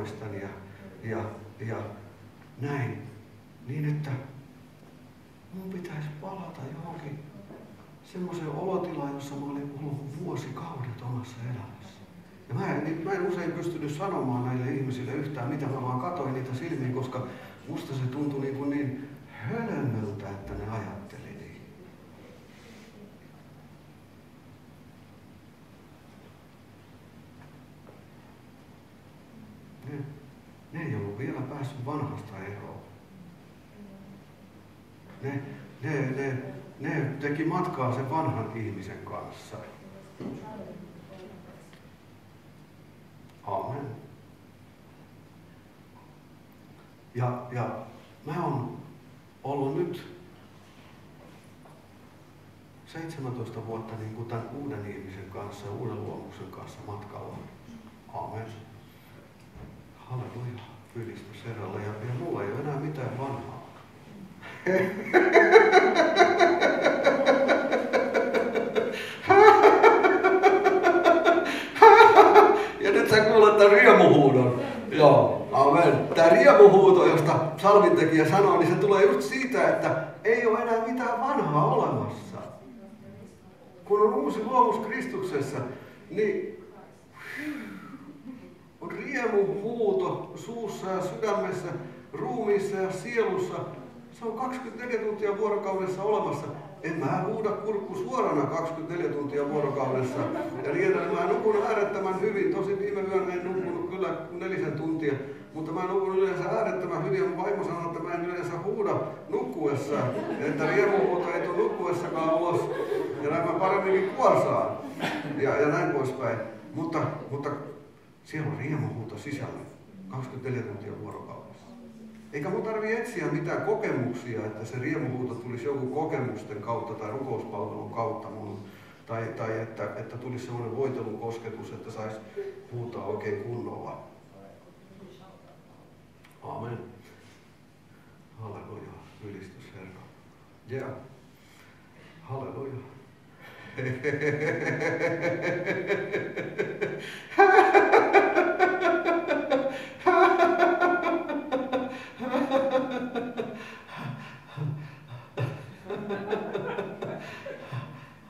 taakoistani ja, ja, ja näin. Niin että mun pitäisi palata johonkin semmoiseen olotilaan, jossa mä olin ollut vuosikaudet omassa elämässä. Ja mä en, mä en usein pystynyt sanomaan näille ihmisille yhtään mitä, mä vaan katoin niitä silmiin, koska musta se tuntui niin, kuin niin hölmöltä, että ne ajatteli niin. Ne, ne vielä päässyt vanhasta eroon. Ne, ne, ne, ne teki matkaa sen vanhan ihmisen kanssa. Amen. Ja, ja mä oon ollut nyt 17 vuotta niin kuin tämän uuden ihmisen kanssa ja uuden luomuksen kanssa matkalla. Amen. Halleluja. Ylistys Herralle. Ja, ja mulla ei ole enää mitään vanhaa. ja nyt sä kuulet tämän riemuhuudon. Joo, amen. Tämä riemuhuuto, josta salvintekijä sanoo, niin se tulee just siitä, että ei ole enää mitään vanhaa olemassa. Kun on uusi luomus Kristuksessa, niin on riemuhuuto suussa ja sydämessä, ruumiissa ja sielussa. Se on 24 tuntia vuorokaudessa olemassa. En mä huuda kurkku suorana 24 tuntia vuorokaudessa. Ja niin edelleen. Mä nukun äärettömän hyvin. Tosi viime yönä en nukkunut kyllä nelisen tuntia. Mutta mä nukun yleensä äärettömän hyvin. Mun vaimo sanoo, että mä en yleensä huuda nukkuessa. Että riemuhuuto ei tule nukkuessakaan ulos. Ja näin mä paremminkin kuorsaan. Ja, ja näin poispäin. Mutta, mutta siellä on riemuhuuto sisällä. 24 tuntia vuorokaudessa. Eikä mun tarvi etsiä mitään kokemuksia, että se riemuhuuto tulisi joku kokemusten kautta tai rukouspalvelun kautta mun, tai, tai että, että tulisi semmoinen voitelun kosketus, että saisi huutaa oikein kunnolla. Amen. Halleluja. Ylistys Herra. Ja. Halleluja.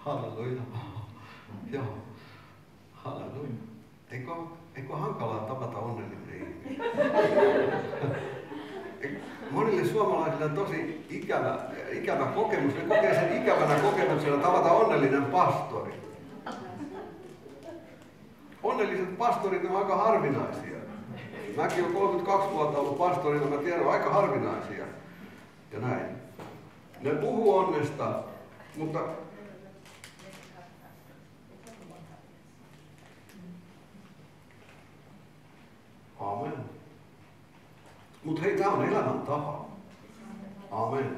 Halleluja. Joo. Halleluja. Eikö, eikö hankalaa tavata onnellinen ihminen? Monille suomalaisille on tosi ikävä, ikävä kokemus. Ne kokee sen ikävänä kokemuksena tavata onnellinen pastori. Onnelliset pastorit on aika harvinaisia. Mäkin olen 32 vuotta ollut pastorina, mä tiedän, aika harvinaisia. Ja näin. Ne puhuu onnesta, mutta Amen. Mutta hei, tämä on elämäntapa. Amen.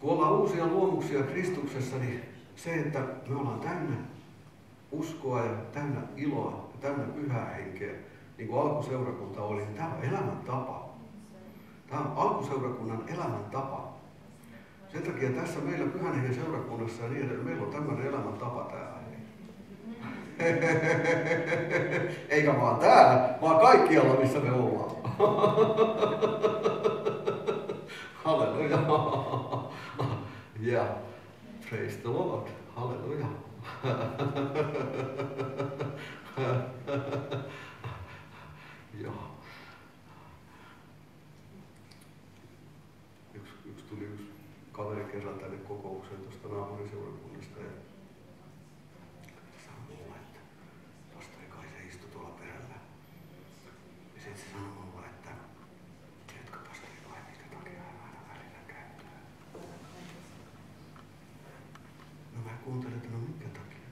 Kun ollaan uusia luomuksia Kristuksessa, niin se, että me ollaan täynnä uskoa ja täynnä iloa ja täynnä pyhää henkeä, niin kuin alkuseurakunta oli, niin tämä on elämäntapa. Tämä on alkuseurakunnan elämäntapa. Sen takia tässä meillä Pyhän Hengen seurakunnassa ja niin edelleen, meillä on tämmöinen elämäntapa täällä. Eikä vaan täällä, vaan kaikkialla, missä me ollaan. Halleluja. Ja praise the Lord. Halleluja. Joo. Yksi, yksi tuli yksi kaveri kerran tänne kokoukseen tuosta naapuriseurakunnasta ja sanoi mulle, että pastori kai se istui tuolla perällä. Ja sitten se sanoi mulle, että tiedätkö pastori vai minkä takia hän aina välillä käyttää. Että no minkä takia.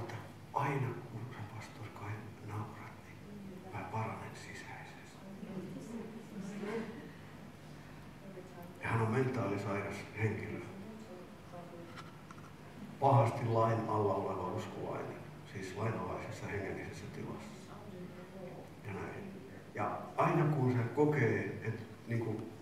Että aina kun pastori kai naurat, niin mä paranen sisäisesti. Ja hän on mentaalisairas henkilö. Pahasti lain alla oleva uskovainen, siis lainalaisessa hengellisessä tilassa. Ja näin. Ja aina kun se kokee, että niin kuin,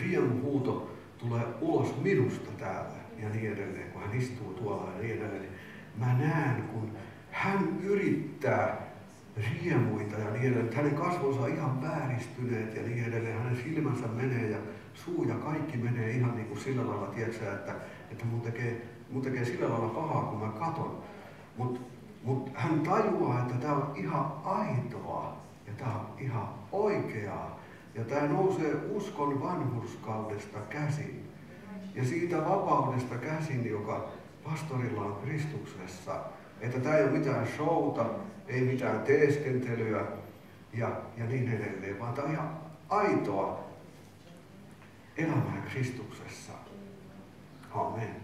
riemuhuuto tulee ulos minusta täällä ja niin edelleen, kun hän istuu tuolla ja niin edelleen, niin mä näen, kun hän yrittää riemuita ja niin edelleen. Hänen kasvonsa on ihan vääristyneet ja niin edelleen. Hänen silmänsä menee ja suu ja kaikki menee ihan niin kuin sillä lailla, tiedätkö, että, että mun, tekee, mun tekee sillä lailla pahaa, kun mä katon. Mutta mut hän tajuaa, että tämä on ihan aitoa ja tämä on ihan oikeaa. Ja tämä nousee uskon vanhurskaudesta käsin. Ja siitä vapaudesta käsin, joka pastorilla on Kristuksessa. Että tämä ei ole mitään showta, ei mitään teeskentelyä ja, ja niin edelleen, vaan tämä on ihan aitoa elämää Kristuksessa. Amen.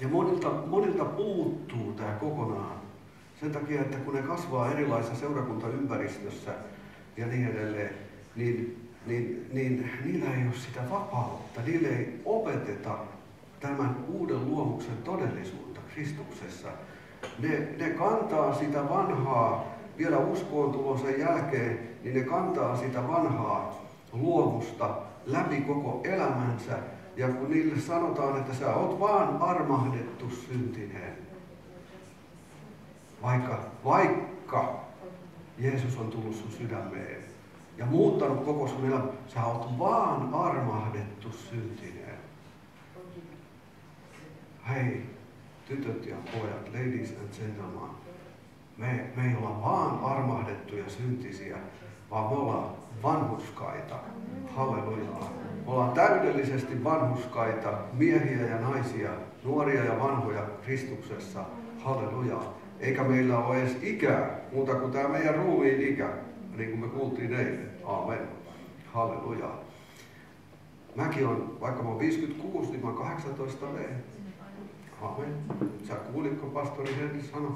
Ja monilta, monilta puuttuu tämä kokonaan. Sen takia, että kun ne kasvaa erilaisessa seurakuntaympäristössä ja niin edelleen, niin, niin, niin niillä ei ole sitä vapautta. Niille ei opeteta tämän uuden luomuksen todellisuutta Kristuksessa. Ne, ne kantaa sitä vanhaa, vielä uskoon tulonsa jälkeen, niin ne kantaa sitä vanhaa luomusta läpi koko elämänsä. Ja kun niille sanotaan, että sä oot vaan armahdettu syntinen, vaikka, vaikka Jeesus on tullut sun sydämeen ja muuttanut koko sun elämän, sä oot vaan armahdettu syntinen. Hei, tytöt ja pojat, ladies and gentlemen, me, me ei olla vaan armahdettuja syntisiä, vaan me ollaan vanhuskaita. Halleluja. Me ollaan täydellisesti vanhuskaita, miehiä ja naisia, nuoria ja vanhoja Kristuksessa. Halleluja. Eikä meillä ole edes ikää, muuta kuin tämä meidän ruumiin ikä, niin kuin me kuultiin eilen. Amen. Halleluja. Mäkin on, vaikka mä oon 56, niin mä oon 18 V. Amen. Sä kuulitko pastori Henri sanoi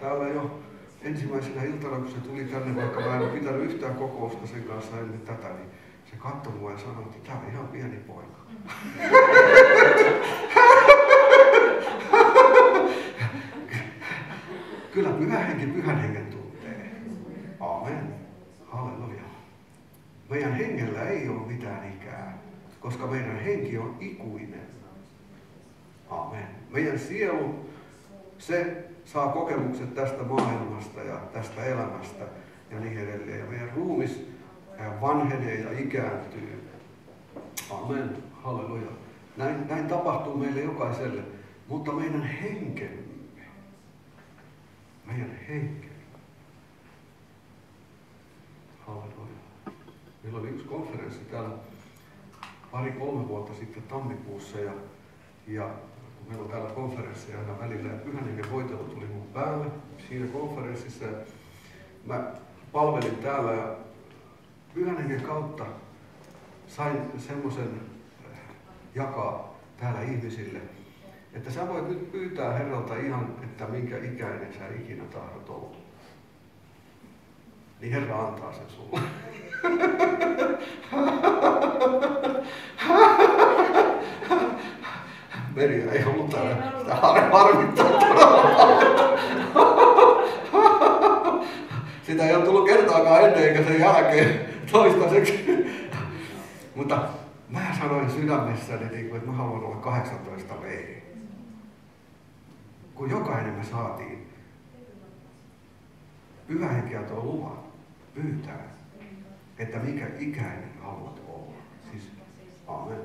täällä jo ensimmäisenä iltana, kun se tuli tänne, vaikka mä en ole pitänyt yhtään kokousta sen kanssa ennen tätä, niin se katsoi mua ja sanoi, että tämä on ihan pieni poika. Kyllä pyhä henki pyhän hengen tuntee. Amen. Halleluja. Meidän hengellä ei ole mitään ikää, koska meidän henki on ikuinen. Amen. Meidän sielu, se saa kokemukset tästä maailmasta ja tästä elämästä ja niin edelleen. Ja meidän ruumis vanhenee ja ikääntyy. Amen. Halleluja. Näin, näin tapahtuu meille jokaiselle. Mutta meidän henkemme, meidän henkemme, halleluja. Meillä oli yksi konferenssi täällä pari-kolme vuotta sitten tammikuussa ja, ja meillä on täällä konferensseja aina välillä ja pyhän hengen voitelu tuli mun päälle siinä konferenssissa. Mä palvelin täällä ja pyhän hengen kautta sain semmoisen äh, jakaa täällä ihmisille, että sä voit nyt pyytää Herralta ihan, että minkä ikäinen sä ikinä tahdot olla. Niin Herra antaa sen sulle. Meriä ei ollut täällä. Sitä harmittaa Sitä ei ole tullut kertaakaan ennen eikä sen jälkeen toistaiseksi. Mutta mä sanoin sydämessäni, niin että mä haluan olla 18 V. Kun jokainen me saatiin pyhä henki antoi luvan pyytää, että mikä ikäinen haluat olla. Siis, amen.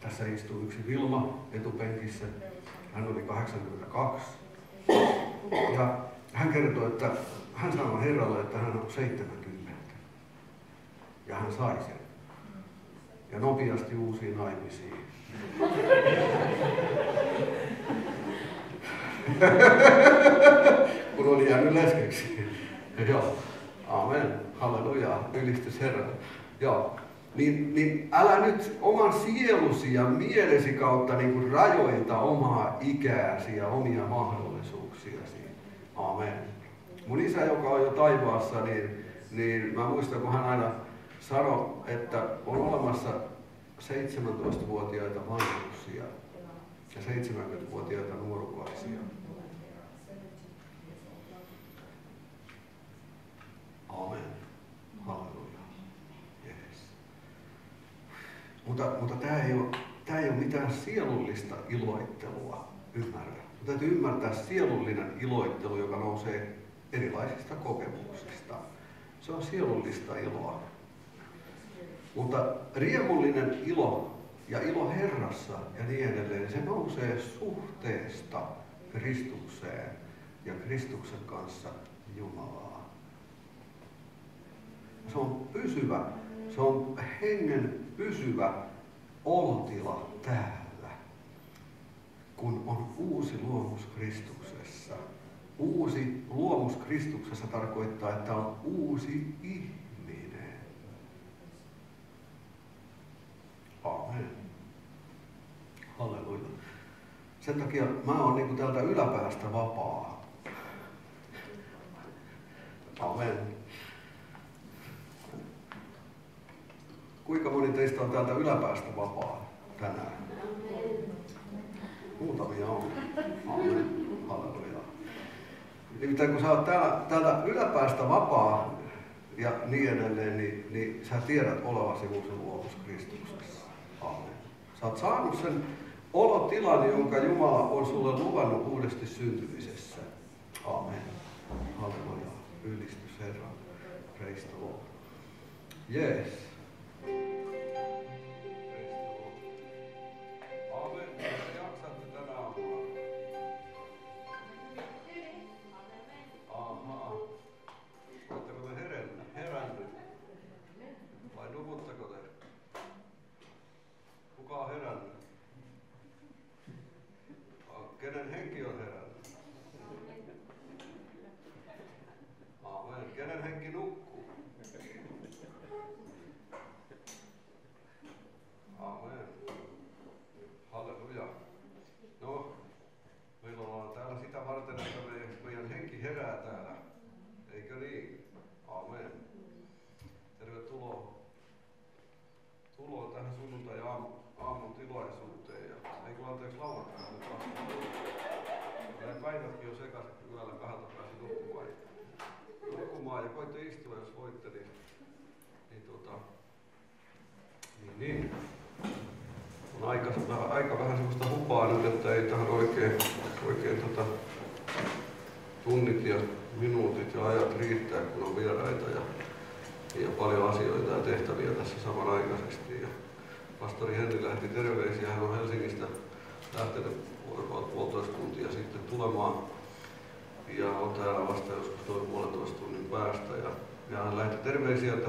Tässä istuu yksi Vilma etupenkissä. Hän oli 82. Ja hän kertoi, että hän sanoi Herralle, että hän on 70. Ja hän sai sen. Ja nopeasti uusiin naimisiin. Kun oli jäänyt leskeksi. Joo. Amen. Halleluja. Ylistys Herralle. Joo niin, niin älä nyt oman sielusi ja mielesi kautta niin kuin rajoita omaa ikääsi ja omia mahdollisuuksiasi. Amen. Mun isä, joka on jo taivaassa, niin, niin mä muistan, kun hän aina sanoi, että on olemassa 17-vuotiaita vanhuksia ja 70-vuotiaita nuorukaisia. Amen. Halleluja. Yes. Mutta, mutta tämä ei ole, tämä ei ole mitään sielullista iloittelua, ymmärrä. täytyy ymmärtää sielullinen iloittelu, joka nousee erilaisista kokemuksista. Se on sielullista iloa. Mutta riemullinen ilo ja ilo Herrassa ja niin edelleen, se nousee suhteesta Kristukseen ja Kristuksen kanssa Jumalaa. Se on pysyvä, se on hengen pysyvä olotila täällä, kun on uusi luomus Kristuksessa. Uusi luomus Kristuksessa tarkoittaa, että on uusi ihminen. Amen. Halleluja. Sen takia mä oon niin täältä yläpäästä vapaa. Amen. Kuinka moni teistä on täältä yläpäästä vapaa tänään? Muutamia on. Halleluja. Nimittäin kun sä oot täällä, täältä yläpäästä vapaa ja niin edelleen, niin, niin sä tiedät olevasi uusi luomus Kristuksessa. Amen. Sä oot saanut sen olotilan, jonka Jumala on sulle luvannut uudesti syntymisessä. Amen. Halleluja. Ylistys Herra. Praise the Lord. Yes. Yeah.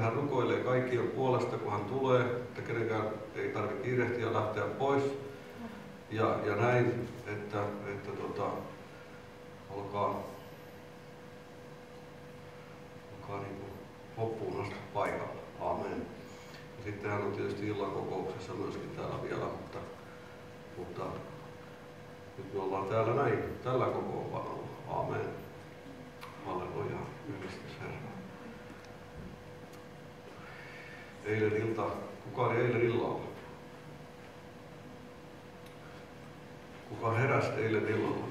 hän rukoilee kaikkien puolesta, kun hän tulee, että kenenkään ei tarvitse kiirehtiä lähteä pois. Ja, ja näin, että, että tota, olkaa, olkaa niin kuin loppuun asti paikalla. Aamen. Ja sitten hän on tietysti illan kokouksessa myöskin täällä vielä, mutta, mutta nyt me ollaan täällä näin, tällä kokoonpanolla. Aamen. Halleluja. Yhdessä. eilen ilta, kuka oli eilen illalla. Kuka heräsi eilen illalla.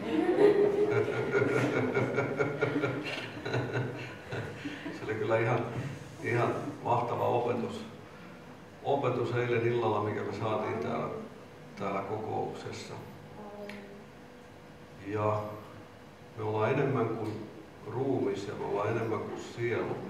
Se oli kyllä ihan, ihan mahtava opetus. Opetus eilen illalla, mikä me saatiin täällä, täällä kokouksessa. Ja me ollaan enemmän kuin ruumis ja me ollaan enemmän kuin sielu.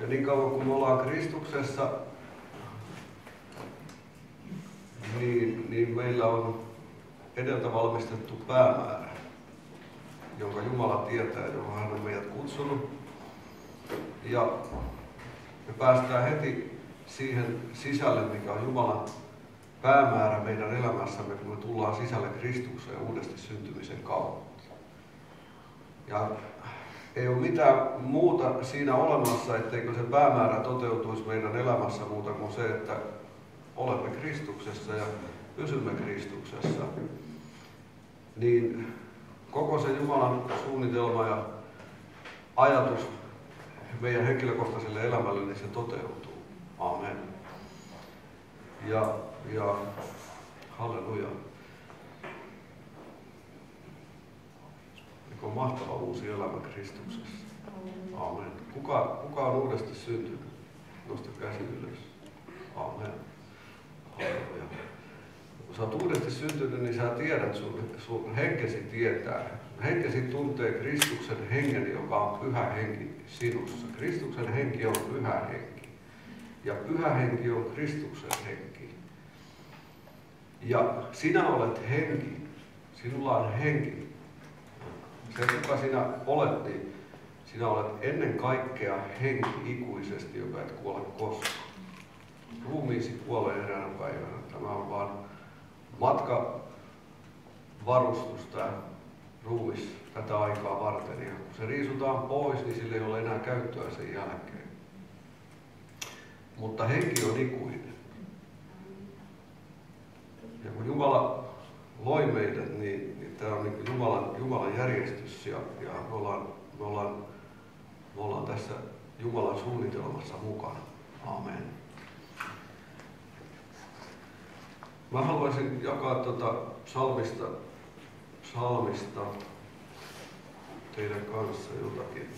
Ja niin kauan kuin me ollaan Kristuksessa, niin, niin meillä on edeltä valmistettu päämäärä, jonka Jumala tietää, johon hän on meidät kutsunut. Ja me päästään heti siihen sisälle, mikä on Jumalan päämäärä meidän elämässämme, kun me tullaan sisälle Kristukseen uudesti syntymisen kautta. Ja ei ole mitään muuta siinä olemassa, etteikö se päämäärä toteutuisi meidän elämässä muuta kuin se, että olemme Kristuksessa ja pysymme Kristuksessa. Niin koko se Jumalan suunnitelma ja ajatus meidän henkilökohtaiselle elämälle, niin se toteutuu. Amen. Ja, ja halleluja. Mikä on mahtava uusi elämä Kristuksessa. Amen. Kuka, kuka on uudesti syntynyt? Nosta käsi ylös. Amen. Halleluja. Kun sä oot uudesti syntynyt, niin sä tiedät, sun, sun henkesi tietää. Henkesi tuntee Kristuksen hengen, joka on pyhä henki sinussa. Kristuksen henki on pyhä henki. Ja pyhä henki on Kristuksen henki. Ja sinä olet henki. Sinulla on henki. Se, kuka sinä olet, niin sinä olet ennen kaikkea henki ikuisesti, joka et kuole koskaan. Ruumiisi kuolee eräänä päivänä. Tämä on vain matka varustus tämä ruumis tätä aikaa varten. Ja kun se riisutaan pois, niin sillä ei ole enää käyttöä sen jälkeen. Mutta henki on ikuinen. Ja kun Jumala loi meidät, niin, niin tämä on niin Jumalan, Jumalan järjestys ja, ja me, ollaan, me, ollaan, me ollaan tässä Jumalan suunnitelmassa mukana. Amen. Mä haluaisin jakaa tuota salmista, salmista teidän kanssa jotakin.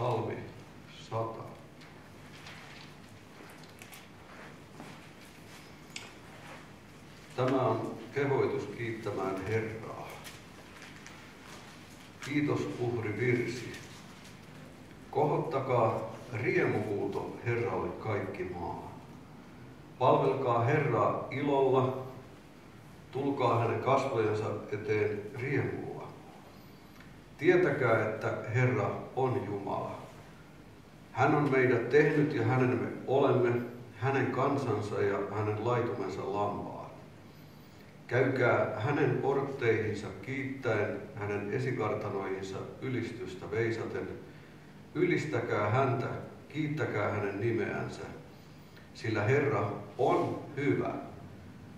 Salmi 100. Tämä on kehoitus kiittämään Herraa. Kiitos uhri virsi. Kohottakaa riemuhuuto Herralle kaikki maa. Palvelkaa Herraa ilolla, tulkaa hänen kasvojensa eteen riemulla. Tietäkää, että Herra on Jumala. Hän on meidät tehnyt ja hänen me olemme, hänen kansansa ja hänen laitumensa lampaan. Käykää hänen portteihinsa kiittäen, hänen esikartanoihinsa ylistystä veisaten. Ylistäkää häntä, kiittäkää hänen nimeänsä, sillä Herra on hyvä.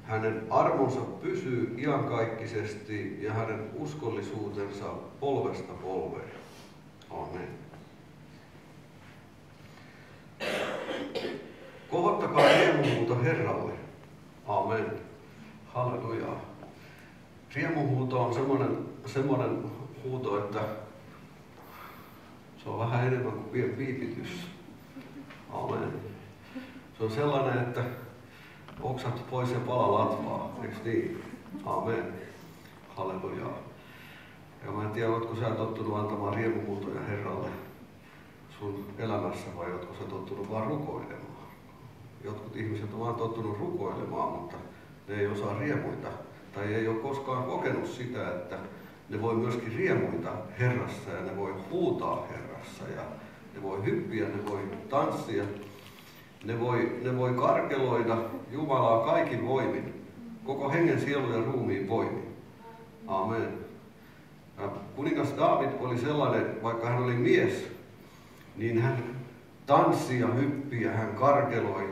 Hänen armonsa pysyy iankaikkisesti ja hänen uskollisuutensa polvesta polveen. Amen. Kohottakaa riemuhuuto Herralle. Amen. Halleluja. Riemuhuuto on semmoinen, semmoinen huuto, että se on vähän enemmän kuin pieni viipitys. Amen. Se on sellainen, että oksat pois ja pala latvaa, eikö niin? Amen. Halleluja. Ja mä en tiedä, oletko sä tottunut antamaan riemuhuutoja Herralle sun elämässä vai oletko sä tottunut vaan rukoilemaan? Jotkut ihmiset on vaan tottunut rukoilemaan, mutta ne ei osaa riemuita tai ei ole koskaan kokenut sitä, että ne voi myöskin riemuita Herrassa ja ne voi huutaa Herrassa ja ne voi hyppiä, ne voi tanssia, ne voi, ne voi karkeloida Jumalaa kaikin voimin, koko hengen, sielun ja ruumiin voimin. Amen. Ja kuningas David oli sellainen, vaikka hän oli mies, niin hän tanssi ja hyppi ja hän karkeloi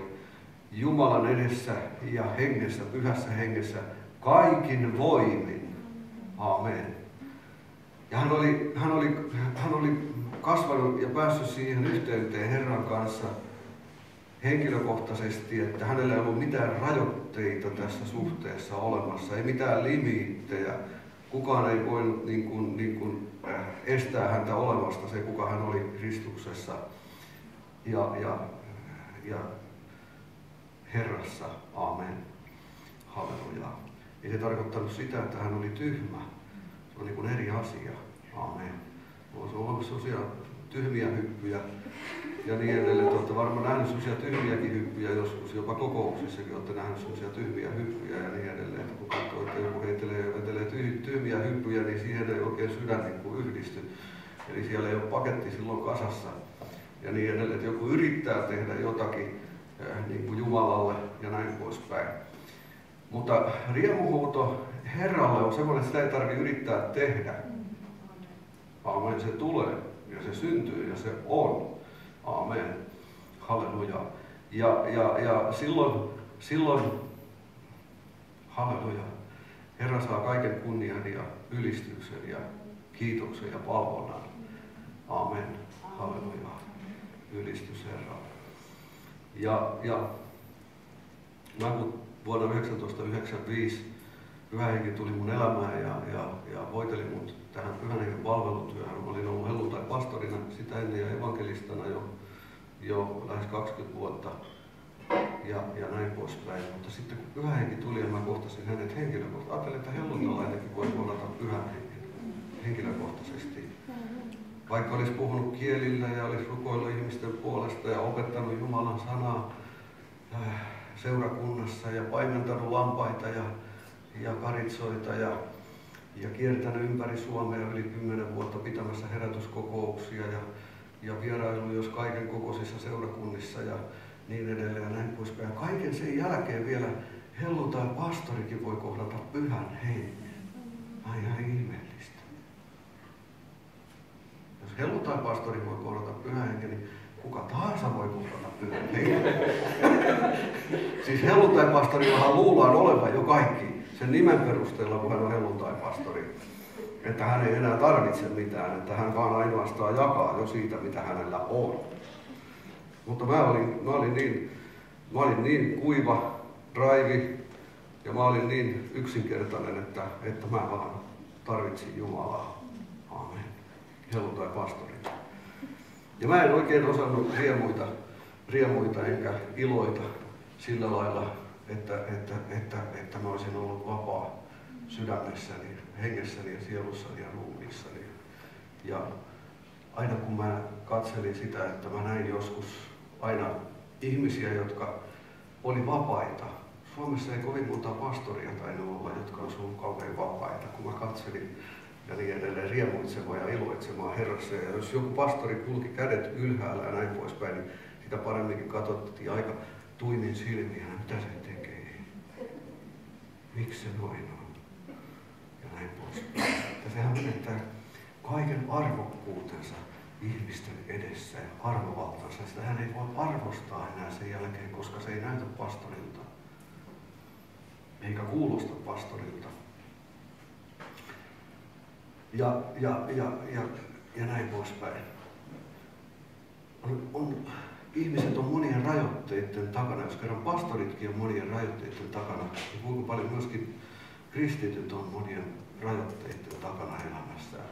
Jumalan edessä ja hengessä, pyhässä hengessä, kaikin voimin. Amen. Ja hän oli, hän oli, hän oli kasvanut ja päässyt siihen yhteyteen Herran kanssa henkilökohtaisesti, että hänellä ei ollut mitään rajoitteita tässä suhteessa olemassa, ei mitään limiittejä. Kukaan ei voinut niin kuin, niin kuin, äh, estää häntä olemasta se, kuka hän oli Kristuksessa ja, ja, ja Herrassa. Amen. Halleluja. Ei se tarkoittanut sitä, että hän oli tyhmä. Se on niin kuin eri asia. Amen. Voisi olla sellaisia tyhmiä hyppyjä ja niin edelleen. Te olette varmaan nähneet sellaisia tyhmiäkin hyppyjä joskus, jopa kokouksissakin olette nähneet sellaisia tyhmiä hyppyjä ja niin edelleen. Kun katsoo, että joku heittelee, vetelee tyhmiä hyppyjä, niin siihen ei oikein sydän niin kuin yhdisty. Eli siellä ei ole paketti silloin kasassa ja niin edelleen. Että joku yrittää tehdä jotakin niin kuin Jumalalle ja näin poispäin. Mutta riemuhuuto Herralle on semmoinen, että sitä ei tarvitse yrittää tehdä. Aamen, se tulee ja se syntyy ja se on. Aamen. Halleluja. Ja, ja, ja silloin, silloin, halleluja, Herra saa kaiken kunnian ja ylistyksen ja kiitoksen ja palvonnan. Aamen. Halleluja. Ylistys Herra. Ja, ja mä kun vuonna 1995 Pyhä Henki tuli mun elämään ja, ja, ja voiteli mut tähän Pyhän Hengen palvelutyöhön. Olin ollut helluntai pastorina sitä ennen ja evankelistana jo, jo lähes 20 vuotta ja, ja näin poispäin. Mutta sitten kun Pyhä Henki tuli ja mä kohtasin hänet henkilökohtaisesti, ajattelin, että helluntalainenkin voi kohdata Pyhän henkilökohtaisesti. Vaikka olisi puhunut kielillä ja olisi rukoillut ihmisten puolesta ja opettanut Jumalan sanaa äh, seurakunnassa ja paimentanut lampaita ja ja karitsoita ja, ja kiertänyt ympäri Suomea yli kymmenen vuotta pitämässä herätyskokouksia ja, ja vierailu jos kaiken kokoisissa seurakunnissa ja niin edelleen ja näin poispäin. Kaiken sen jälkeen vielä helluntai pastorikin voi kohdata pyhän hengen. Mä ihan. Jos helluntai pastori voi kohdata pyhän hengen, niin kuka tahansa voi kohdata pyhän hengen. siis helluntai pastorillahan luullaan olevan jo kaikki sen nimen perusteella, kun hän on helluntai-pastori, että hän ei enää tarvitse mitään, että hän vaan ainoastaan jakaa jo siitä, mitä hänellä on. Mutta mä olin, mä olin, niin, mä olin niin kuiva, raivi ja mä olin niin yksinkertainen, että, että mä vaan tarvitsin Jumalaa. Aamen. Helluntai-pastori. Ja mä en oikein osannut riemuita, riemuita enkä iloita sillä lailla että, että, että, että mä olisin ollut vapaa sydämessäni, hengessäni ja sielussani ja ruumiissani. Ja aina kun mä katselin sitä, että mä näin joskus aina ihmisiä, jotka oli vapaita. Suomessa ei kovin monta pastoria tainnut olla, jotka on ollut kauhean vapaita. Kun mä katselin ja niin edelleen riemuitsemaan ja iloitsemaan Herrassa. Ja jos joku pastori kulki kädet ylhäällä ja näin poispäin, niin sitä paremminkin katsottiin aika tuimin silmiä, mitä se miksi se noin on. Ja näin pois. Ja sehän menettää kaiken arvokkuutensa ihmisten edessä ja arvovaltansa. Sitä hän ei voi arvostaa enää sen jälkeen, koska se ei näytä pastorilta. Eikä kuulosta pastorilta. Ja, ja, ja, ja, ja näin poispäin. On, on, ihmiset on monien rajoitteiden takana, jos kerran pastoritkin on monien rajoitteiden takana, niin kuinka paljon myöskin kristityt on monien rajoitteiden takana elämässään,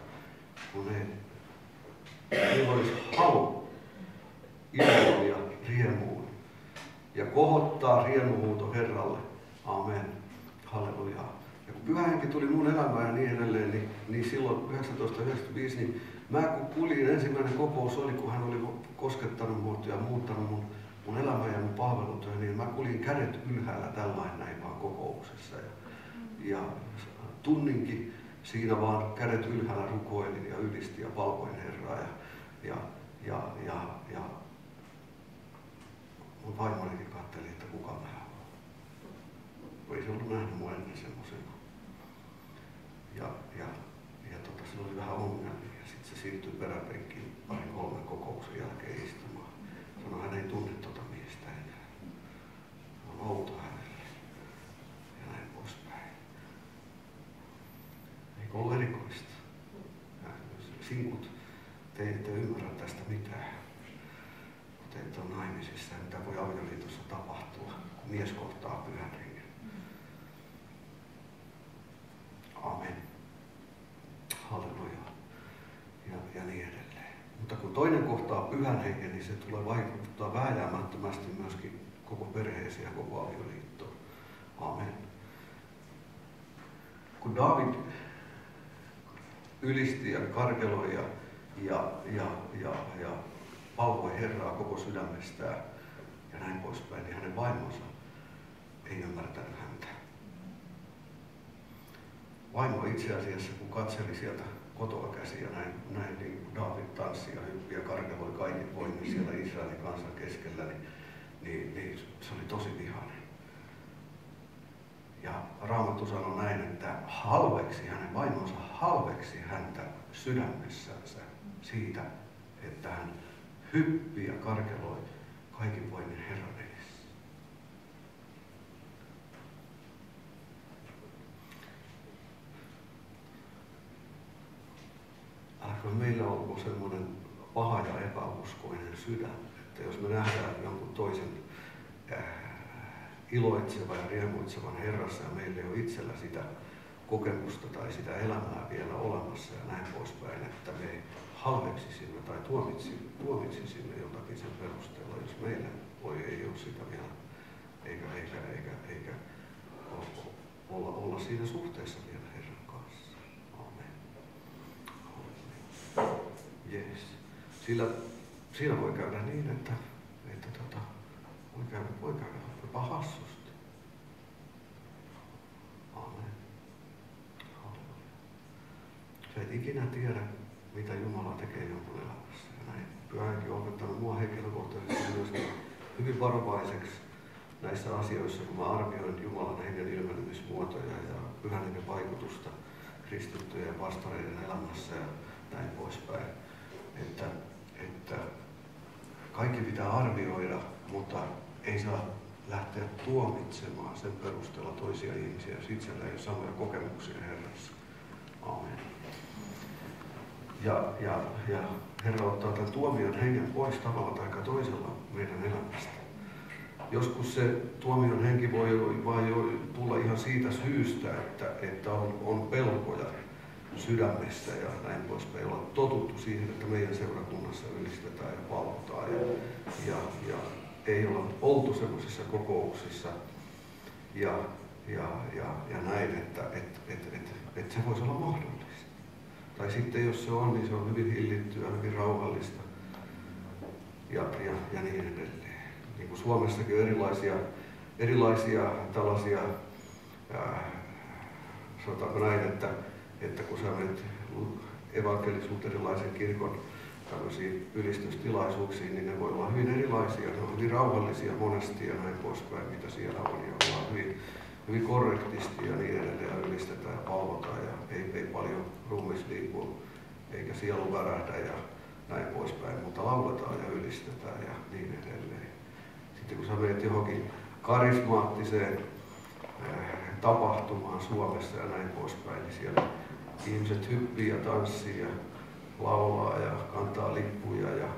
kun ei, ei olisi halu iloon ja riemuun ja kohottaa riemuhuuto Herralle. Amen. Halleluja. Ja kun pyhä henki tuli mun elämään ja niin edelleen, niin, niin silloin 1995, niin Mä kun kuljin, ensimmäinen kokous oli, kun hän oli koskettanut mut ja muuttanut mun, mun elämä ja mun palvelutyö, niin mä kuljin kädet ylhäällä tällainen näin vaan kokouksessa. Ja, ja tunninkin siinä vaan kädet ylhäällä rukoilin ja ylistin ja palvoin Herraa. Ja, ja, ja, ja, ja mun vaimonikin katseli, että kuka mä olen. Ei se ollut nähnyt mua ennen semmoisena. Ja, ja, ja tota, sillä oli vähän ongelmia. Sitten se siirtyi peräpenkkiin pari kolme kokouksen jälkeen istumaan. Sanoi, hän ei tunne tuota miestä enää. Se on outo hänelle. Ja näin poispäin. Eikö ole erikoista? Sinkut, te ette ymmärrä tästä mitään. Kun te ette ole naimisissa ja mitä voi avioliitossa tapahtua, kun mies kohtaa pyhän. Amen. Halleluja. Ja, ja niin edelleen. Mutta kun toinen kohtaa pyhän hengen, niin se tulee vaikuttaa vääjäämättömästi myöskin koko perheeseen ja koko avioliittoon. Amen. Kun David ylisti ja karkeloi ja, ja, ja, ja, ja palvoi Herraa koko sydämestään ja näin poispäin, niin hänen vaimonsa ei ymmärtänyt häntä. Vaimo itse asiassa, kun katseli sieltä kotoa käsiä näin, näin niin David tanssi ja hyppi ja karkeloi kaikki voimin siellä Israelin kansan keskellä, niin, niin, niin se oli tosi vihainen. Ja Raamattu sanoi näin, että halveksi hänen vaimonsa halveksi häntä sydämessänsä siitä, että hän hyppi ja karkeloi kaikin voimin Herran Älkää meillä olko semmoinen paha ja epäuskoinen sydän, että jos me nähdään jonkun toisen äh, iloitsevan ja riemuitsevan Herrassa ja meillä ei ole itsellä sitä kokemusta tai sitä elämää vielä olemassa ja näin poispäin, että me halveksisimme tai tuomitsisimme jotakin sen perusteella, jos meillä voi ei ole sitä vielä, eikä, eikä, eikä, eikä olla, olla siinä suhteessa vielä Herran kanssa. Amen. Yes. Sillä, siinä voi käydä niin, että, että tota, voi käydä, voi käydä jopa hassusti. Amen. Sä et ikinä tiedä, mitä Jumala tekee jonkun elämässä. Ja näin pyhänkin on opettanut mua henkilökohtaisesti myöskin hyvin varovaiseksi näissä asioissa, kun mä arvioin Jumalan hengen ilmenemismuotoja ja pyhän vaikutusta kristittyjen ja pastoreiden elämässä ja näin poispäin. Että, että kaikki pitää arvioida, mutta ei saa lähteä tuomitsemaan sen perusteella toisia ihmisiä, jos itsellä ei ole samoja kokemuksia Herrassa. Amen. Ja, ja, ja Herra ottaa tämän tuomion hengen pois tavalla tai toisella meidän elämästä. Joskus se tuomion henki voi vain tulla ihan siitä syystä, että, että on, on pelkoja sydämessä ja näin poispäin. Olla totuttu siihen, että meidän seurakunnassa ylistetään ja palvotaan ja, ja, ja ei olla oltu sellaisissa kokouksissa ja, ja, ja, ja näin, että et, et, et, et se voisi olla mahdollista. Tai sitten jos se on, niin se on hyvin hillittyä, hyvin rauhallista ja, ja, ja niin edelleen. Niin kuin Suomessakin on erilaisia, erilaisia tällaisia, ää, sanotaanko näin, että, että kun sä menet evankelisuuterilaisen kirkon tämmöisiin ylistystilaisuuksiin, niin ne voi olla hyvin erilaisia. Ne on hyvin rauhallisia monesti ja näin poispäin, mitä siellä on. Ja ollaan hyvin, hyvin korrektisti ja niin edelleen ja ylistetään ja palvotaan ja ei, ei paljon ruumis liiku eikä sielu värähdä ja näin poispäin, mutta lauletaan ja ylistetään ja niin edelleen. Sitten kun sä menet johonkin karismaattiseen äh, tapahtumaan Suomessa ja näin poispäin, niin siellä ihmiset hyppii ja tanssii ja laulaa ja kantaa lippuja ja,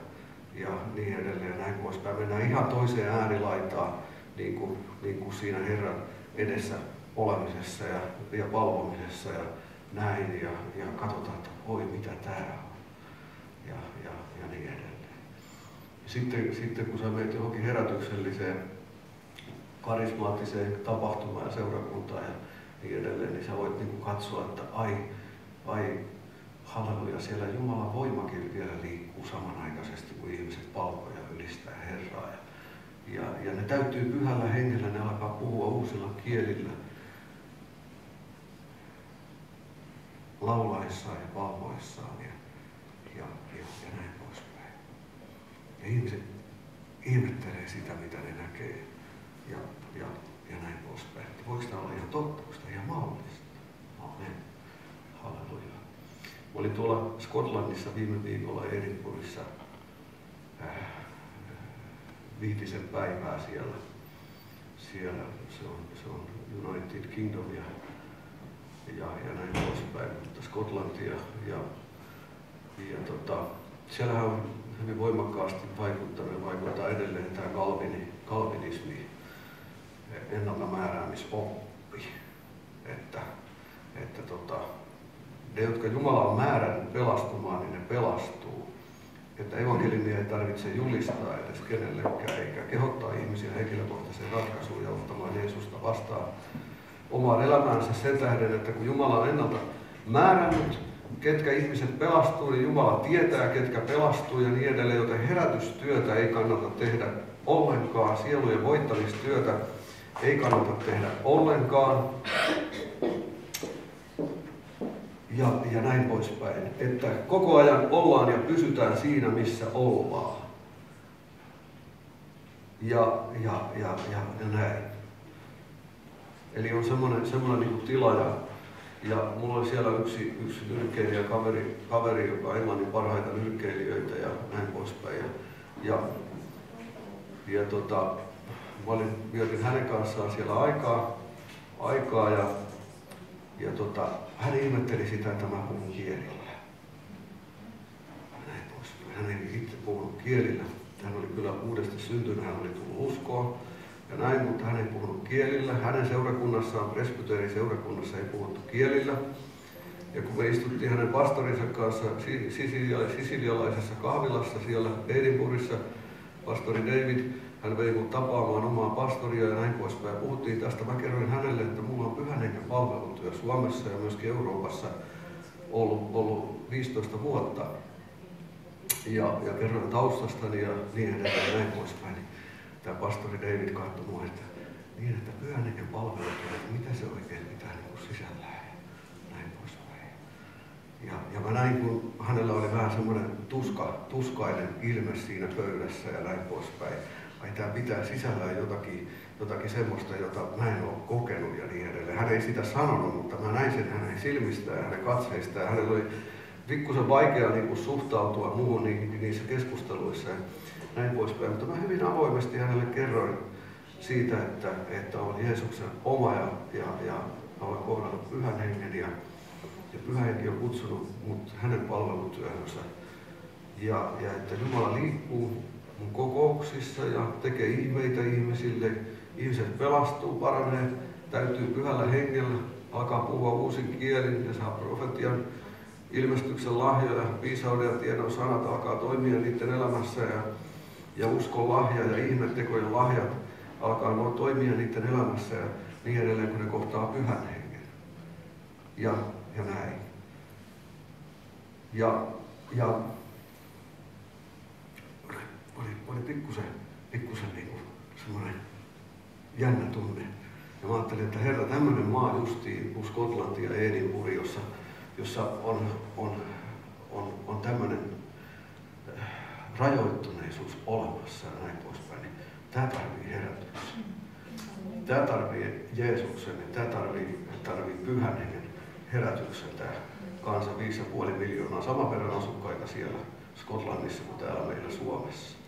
ja niin edelleen näin poispäin. Mennään ihan toiseen äärilaitaan niin kuin, niin kuin siinä Herran edessä olemisessa ja, ja palvomisessa ja näin ja, ja katsotaan, että voi mitä tämä on ja, ja, ja niin edelleen. Sitten, sitten kun sä menet johonkin herätykselliseen karismaattiseen tapahtumaan ja seurakuntaan ja niin edelleen, niin sä voit niin kuin katsoa, että ai, ai halleluja, siellä Jumalan voimakin vielä liikkuu samanaikaisesti, kun ihmiset palkoja ylistää Herraa. Ja, ja, ne täytyy pyhällä hengellä, ne alkaa puhua uusilla kielillä, laulaessaan ja palvoissaan ja, ja, ja, ja näin poispäin. Ja ihmiset ihmettelee sitä, mitä ne näkee ja, ja, ja näin poispäin. Voiko tämä olla ihan totta, onko tämä ihan mahdollista? Halleluja. Mä olin tuolla Skotlannissa viime viikolla Edinburghissa äh, viitisen päivää siellä. Siellä se on, se on United Kingdom ja, ja, ja näin poispäin, mutta Skotlantia ja, ja tota, siellähän on hyvin voimakkaasti vaikuttanut ja vaikuttaa edelleen tämä kalvini, kalvinismi, ennalta määräämisoppi, että, että tota, ne, jotka Jumala on määrännyt pelastumaan, niin ne pelastuu. Että evankeliumia ei tarvitse julistaa edes kenellekään, eikä kehottaa ihmisiä henkilökohtaiseen ratkaisuun ja ottamaan Jeesusta vastaan omaan elämäänsä sen tähden, että kun Jumala on ennalta määrännyt, ketkä ihmiset pelastuu, niin Jumala tietää, ketkä pelastuu ja niin edelleen, joten herätystyötä ei kannata tehdä ollenkaan, sielujen voittamistyötä ei kannata tehdä ollenkaan. Ja, ja näin poispäin. Että koko ajan ollaan ja pysytään siinä, missä ollaan. Ja, ja, ja, ja, ja näin. Eli on semmoinen, semmoinen niin tila ja, ja mulla oli siellä yksi, yksi nyrkkeilijä, kaveri, kaveri, joka on Englannin parhaita nyrkkeilijöitä ja näin poispäin. Ja, ja, ja tota, mä olin, vietin hänen kanssaan siellä aikaa, aikaa ja, ja tota, hän ihmetteli sitä, että mä puhun kielillä. Näin poispäin. Hän ei itse puhunut kielillä. Hän oli kyllä uudesti syntynyt, hän oli tullut uskoon ja näin, mutta hän ei puhunut kielillä. Hänen seurakunnassaan, presbyteerin seurakunnassa ei puhuttu kielillä. Ja kun me istuttiin hänen pastorinsa kanssa sisilialaisessa kahvilassa siellä Edinburghissa, pastori David, hän vei mut tapaamaan omaa pastoria ja näin poispäin. Puhuttiin tästä. Mä kerroin hänelle, että mulla on pyhän hengen palvelutyö Suomessa ja myöskin Euroopassa ollut, ollut 15 vuotta. Ja, ja kerroin taustastani ja niin edelleen ja näin poispäin tämä pastori David katsoi mua, että niin, että pyhän hengen palvelu, että mitä se oikein pitää niin sisällä ja näin poispäin. Ja, ja mä näin, kun hänellä oli vähän semmoinen tuska, tuskainen ilme siinä pöydässä ja näin poispäin. Ai tämä pitää sisällään jotakin, jotakin semmoista, jota mä en ole kokenut ja niin edelleen. Hän ei sitä sanonut, mutta mä näin sen hänen silmistä ja hänen katseistaan. Hänellä oli pikkusen vaikea niin kuin suhtautua muuhun niissä keskusteluissa näin poispäin. Mutta mä hyvin avoimesti hänelle kerroin siitä, että, että on Jeesuksen oma ja, ja, ja olen kohdannut pyhän hengen ja, ja pyhä henki on kutsunut mut hänen palvelutyöhönsä. Ja, ja että Jumala liikkuu mun kokouksissa ja tekee ihmeitä ihmisille. Ihmiset pelastuu, paranee, täytyy pyhällä hengellä, alkaa puhua uusin kielin ja saa profetian ilmestyksen lahjoja, viisauden ja tiedon sanat alkaa toimia niiden elämässä ja ja uskon lahja ja ihmettekojen lahjat alkaa nuo toimia niiden elämässä ja niin edelleen, kun ne kohtaa pyhän hengen. Ja, ja näin. Ja, ja oli, pikkusen, pikkusen niin semmoinen jännä tunne. Ja mä ajattelin, että herra, tämmöinen maa justiin, kuin Skotlanti ja Edinburgh, jossa, jossa on, on, on, on tämmöinen rajoittuneisuus olemassa ja näin poispäin, niin tämä tarvii herätyksen. Tämä tarvii Jeesuksen ja tämä tarvii, tarvii pyhän hengen herätyksen tämä kansa 5,5 miljoonaa, sama verran asukkaita siellä Skotlannissa kuin täällä meillä Suomessa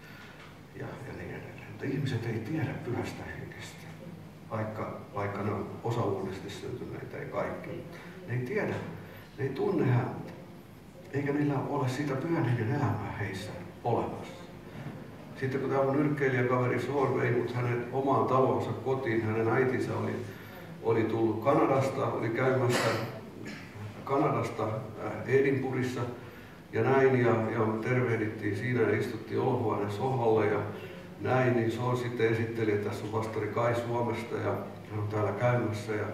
ja, ja niin edelleen. Mutta ihmiset ei tiedä pyhästä henkestä, vaikka, vaikka ne on osa syntyneitä, ei kaikki. Ne ei tiedä, ne ei tunne häntä, eikä niillä ole sitä pyhän hengen elämää heissä olemassa. Sitten kun tämä mun nyrkkeilijäkaveri Sean vei mut hänen omaan talonsa kotiin, hänen äitinsä oli, oli tullut Kanadasta, oli käymässä Kanadasta äh, Edinburghissa ja näin, ja, ja tervehdittiin siinä ja istuttiin olohuoneen sohvalle ja näin, niin Sean sitten esitteli, että tässä on pastori Kai Suomesta ja hän on täällä käymässä ja,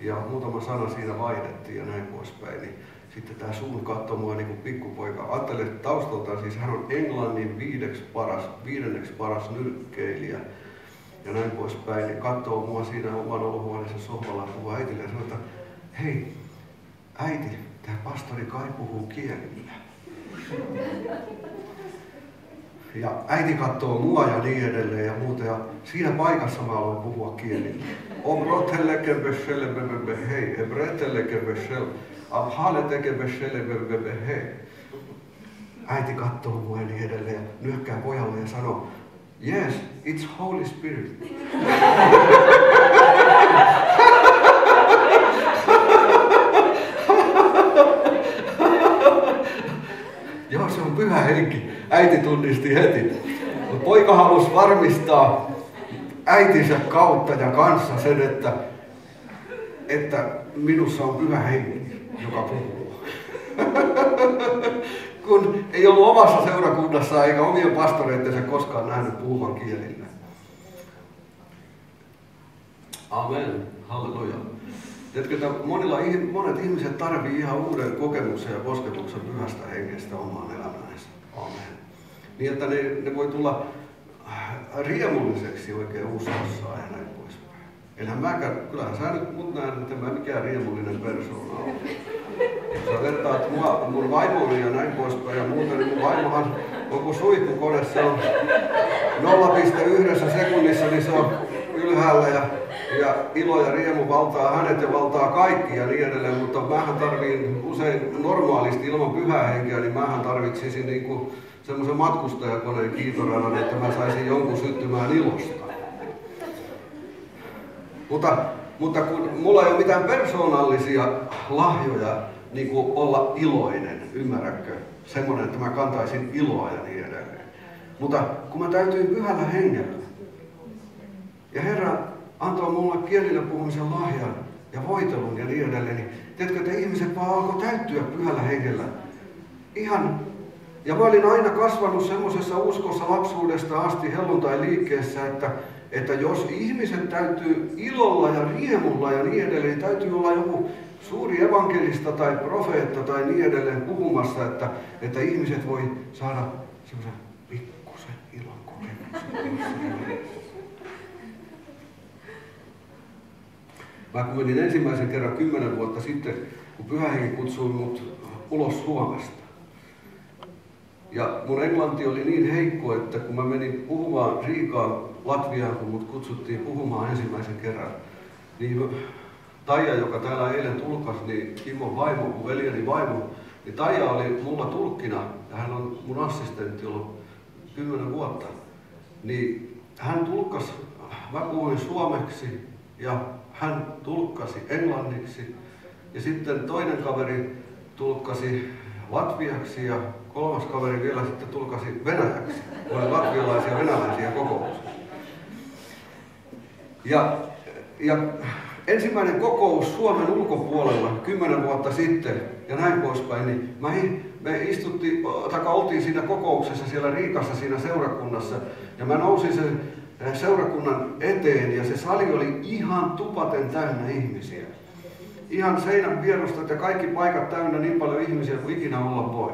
ja muutama sana siinä vaihdettiin ja näin poispäin. Niin sitten tämä sun katsoi mua niin kuin pikkupoika. Ajattelin, että taustaltaan siis hän on Englannin viideksi paras, viidenneksi paras nyrkkeilijä ja näin poispäin. Niin katsoo mua siinä oman olohuoneessa sohvalla puhuu äitille ja sanoo, että hei, äiti, tämä pastori Kai puhuu kielillä. Ja äiti katsoo mua ja niin edelleen ja muuta. Ja siinä paikassa mä aloin puhua kielillä. Om rotelleke beshelle bebebe hei, ebretelleke beshelle, am haleteke beshelle bebebe hei. Äiti katsoo mua ja niin edelleen ja nyökkää pojalle ja sanoo, Yes, it's Holy Spirit. Pyhä henki. Äiti tunnisti heti. Poika halusi varmistaa äitinsä kautta ja kanssa sen, että, että minussa on pyhä henki, joka puhuu. Kun ei ollut omassa seurakunnassa eikä omien pastoreittensa koskaan nähnyt puhuvan kielillä. Amen. Halleluja. Tiedätkö, että monilla, monet ihmiset tarvii ihan uuden kokemuksen ja kosketuksen pyhästä hengestä omaan elämäänsä. Amen. Niin, että ne, ne voi tulla riemulliseksi oikein uskossa ja näin poispäin. Enhän mäkään, kyllähän sä nyt mut näet, että mä mikään riemullinen persoona ole. Sä vertaat mua, mun vaimooni ja näin poispäin ja muuten, niin mun vaimohan on kuin suihkukone, se on 0,1 sekunnissa, niin se on ylhäällä ja, ja ilo ja riemu valtaa hänet ja valtaa kaikki ja niin edelleen, mutta mähän tarviin usein normaalisti ilman pyhää henkeä, niin mähän tarvitsisin niin kuin semmoisen matkustajakoneen kiitoradan, että mä saisin jonkun syttymään ilosta. Mutta, mutta kun mulla ei ole mitään persoonallisia lahjoja niin kuin olla iloinen, ymmärrätkö? Semmoinen, että mä kantaisin iloa ja niin edelleen. Mutta kun mä täytyin pyhällä hengellä, ja Herra antoi mulle kielillä puhumisen lahjan ja voitelun ja niin edelleen, niin tiedätkö, että ihmiset vaan alkoi täyttyä pyhällä hengellä. Ihan ja mä olin aina kasvanut semmoisessa uskossa lapsuudesta asti helluntai liikkeessä, että, että jos ihmiset täytyy ilolla ja riemulla ja niin edelleen, niin täytyy olla joku suuri evankelista tai profeetta tai niin edelleen puhumassa, että, että ihmiset voi saada semmoisen pikkusen ilon kokemuksen. Mä menin ensimmäisen kerran kymmenen vuotta sitten, kun Pyhä Henki kutsui mut ulos Suomesta. Ja mun englanti oli niin heikko, että kun mä menin puhumaan Riikaan Latviaan, kun mut kutsuttiin puhumaan ensimmäisen kerran, niin Taija, joka täällä eilen tulkas, niin Kimmo vaimo, mun veljeni vaimo, niin Taija oli mulla tulkkina, ja hän on mun assistentti ollut kymmenen vuotta. Niin hän tulkkas, mä puhuin suomeksi, ja hän tulkkasi englanniksi, ja sitten toinen kaveri tulkkasi latviaksi ja kolmas kaveri vielä sitten tulkasi venäjäksi. Oli latvialaisia ja venäläisiä kokous. Ja, ja ensimmäinen kokous Suomen ulkopuolella kymmenen vuotta sitten ja näin poispäin, niin mä, me istuttiin, tai oltiin siinä kokouksessa siellä Riikassa siinä seurakunnassa ja mä nousin sen seurakunnan eteen ja se sali oli ihan tupaten täynnä ihmisiä. Ihan seinän vierustat ja kaikki paikat täynnä niin paljon ihmisiä kuin ikinä olla voi.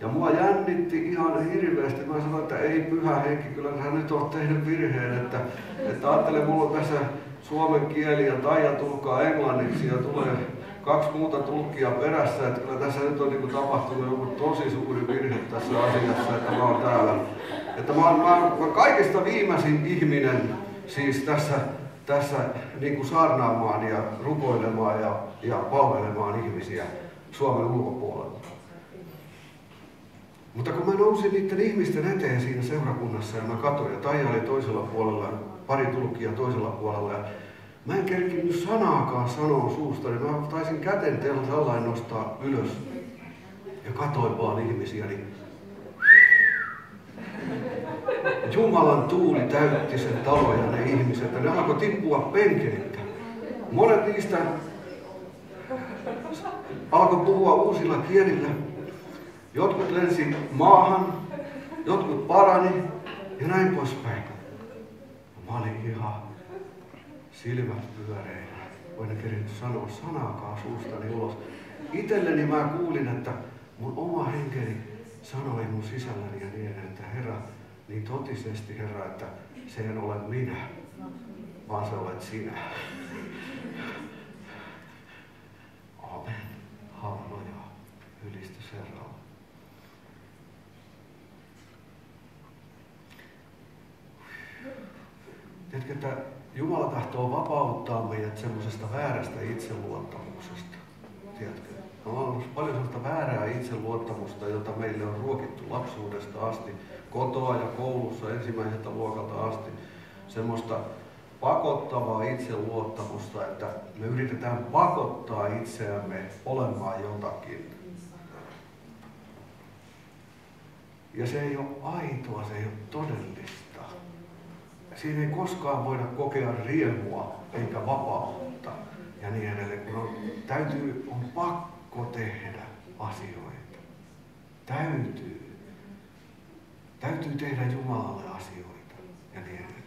Ja mua jännitti ihan hirveästi. Mä sanoin, että ei pyhä henki, kyllä sä nyt oot tehnyt virheen. Että, että ajattele, mulla on tässä suomen kieli ja Taija tulkaa englanniksi ja tulee kaksi muuta tulkkia perässä. Että kyllä tässä nyt on niin tapahtunut joku tosi suuri virhe tässä asiassa, että mä oon täällä. Että mä oon, mä oon kaikista viimeisin ihminen siis tässä, tässä niin kuin saarnaamaan ja rukoilemaan ja, ja palvelemaan ihmisiä Suomen ulkopuolella. Mutta kun mä nousin niiden ihmisten eteen siinä seurakunnassa ja mä katsoin, ja Taija oli toisella puolella, pari tulkia toisella puolella, ja mä en kerkinyt sanaakaan sanoa suusta, niin mä taisin käten tällainen nostaa ylös. Ja katoin vaan ihmisiä, niin Jumalan tuuli täytti sen talon ja ne ihmiset, ja ne alkoi tippua penkeiltä. Monet niistä alkoi puhua uusilla kielillä. Jotkut lensi maahan, jotkut parani ja näin poispäin. Mä olin ihan silmät pyöreinä. Voin en kerin sanoa sanaakaan suustani ulos. Itelleni mä kuulin, että mun oma henkeni sanoi mun sisälläni ja niin että Herra, niin totisesti Herra, että se en ole minä, vaan se olet sinä. Amen. Halleluja. Ylistys Herralle. Tiedätkö, että Jumala tahtoo vapauttaa meidät semmoisesta väärästä itseluottamuksesta. Tiedätkö? On ollut paljon sellaista väärää itseluottamusta, jota meille on ruokittu lapsuudesta asti, kotoa ja koulussa ensimmäiseltä luokalta asti. Semmoista pakottavaa itseluottamusta, että me yritetään pakottaa itseämme olemaan jotakin. Ja se ei ole aitoa, se ei ole todellista. Siinä ei koskaan voida kokea riemua eikä vapautta ja niin edelleen, kun on, täytyy, on pakko tehdä asioita. Täytyy. Täytyy tehdä Jumalalle asioita ja niin edelleen.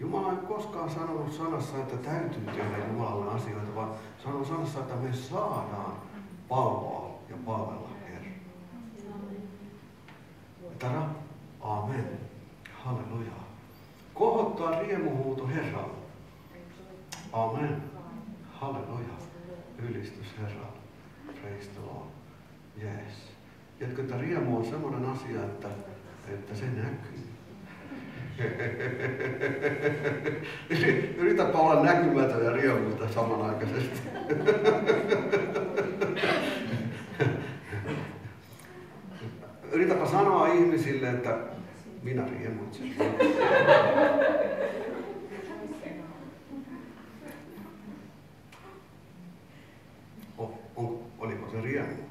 Jumala ei koskaan sanonut sanassa, että täytyy tehdä Jumalalle asioita, vaan sanoo sanassa, että me saadaan palvoa ja palvella Herraa. Tara, amen. Halleluja. Kohottaa riemuhuuto Herralle. Amen. Halleluja. Ylistys Herralle. Lord. Yes. Tiedätkö, että riemu on semmoinen asia, että, että se näkyy. Yritäpä olla näkymätön ja riemuita samanaikaisesti. Yritäpä sanoa ihmisille, että minä riemuitsen. On, oliko se riemu?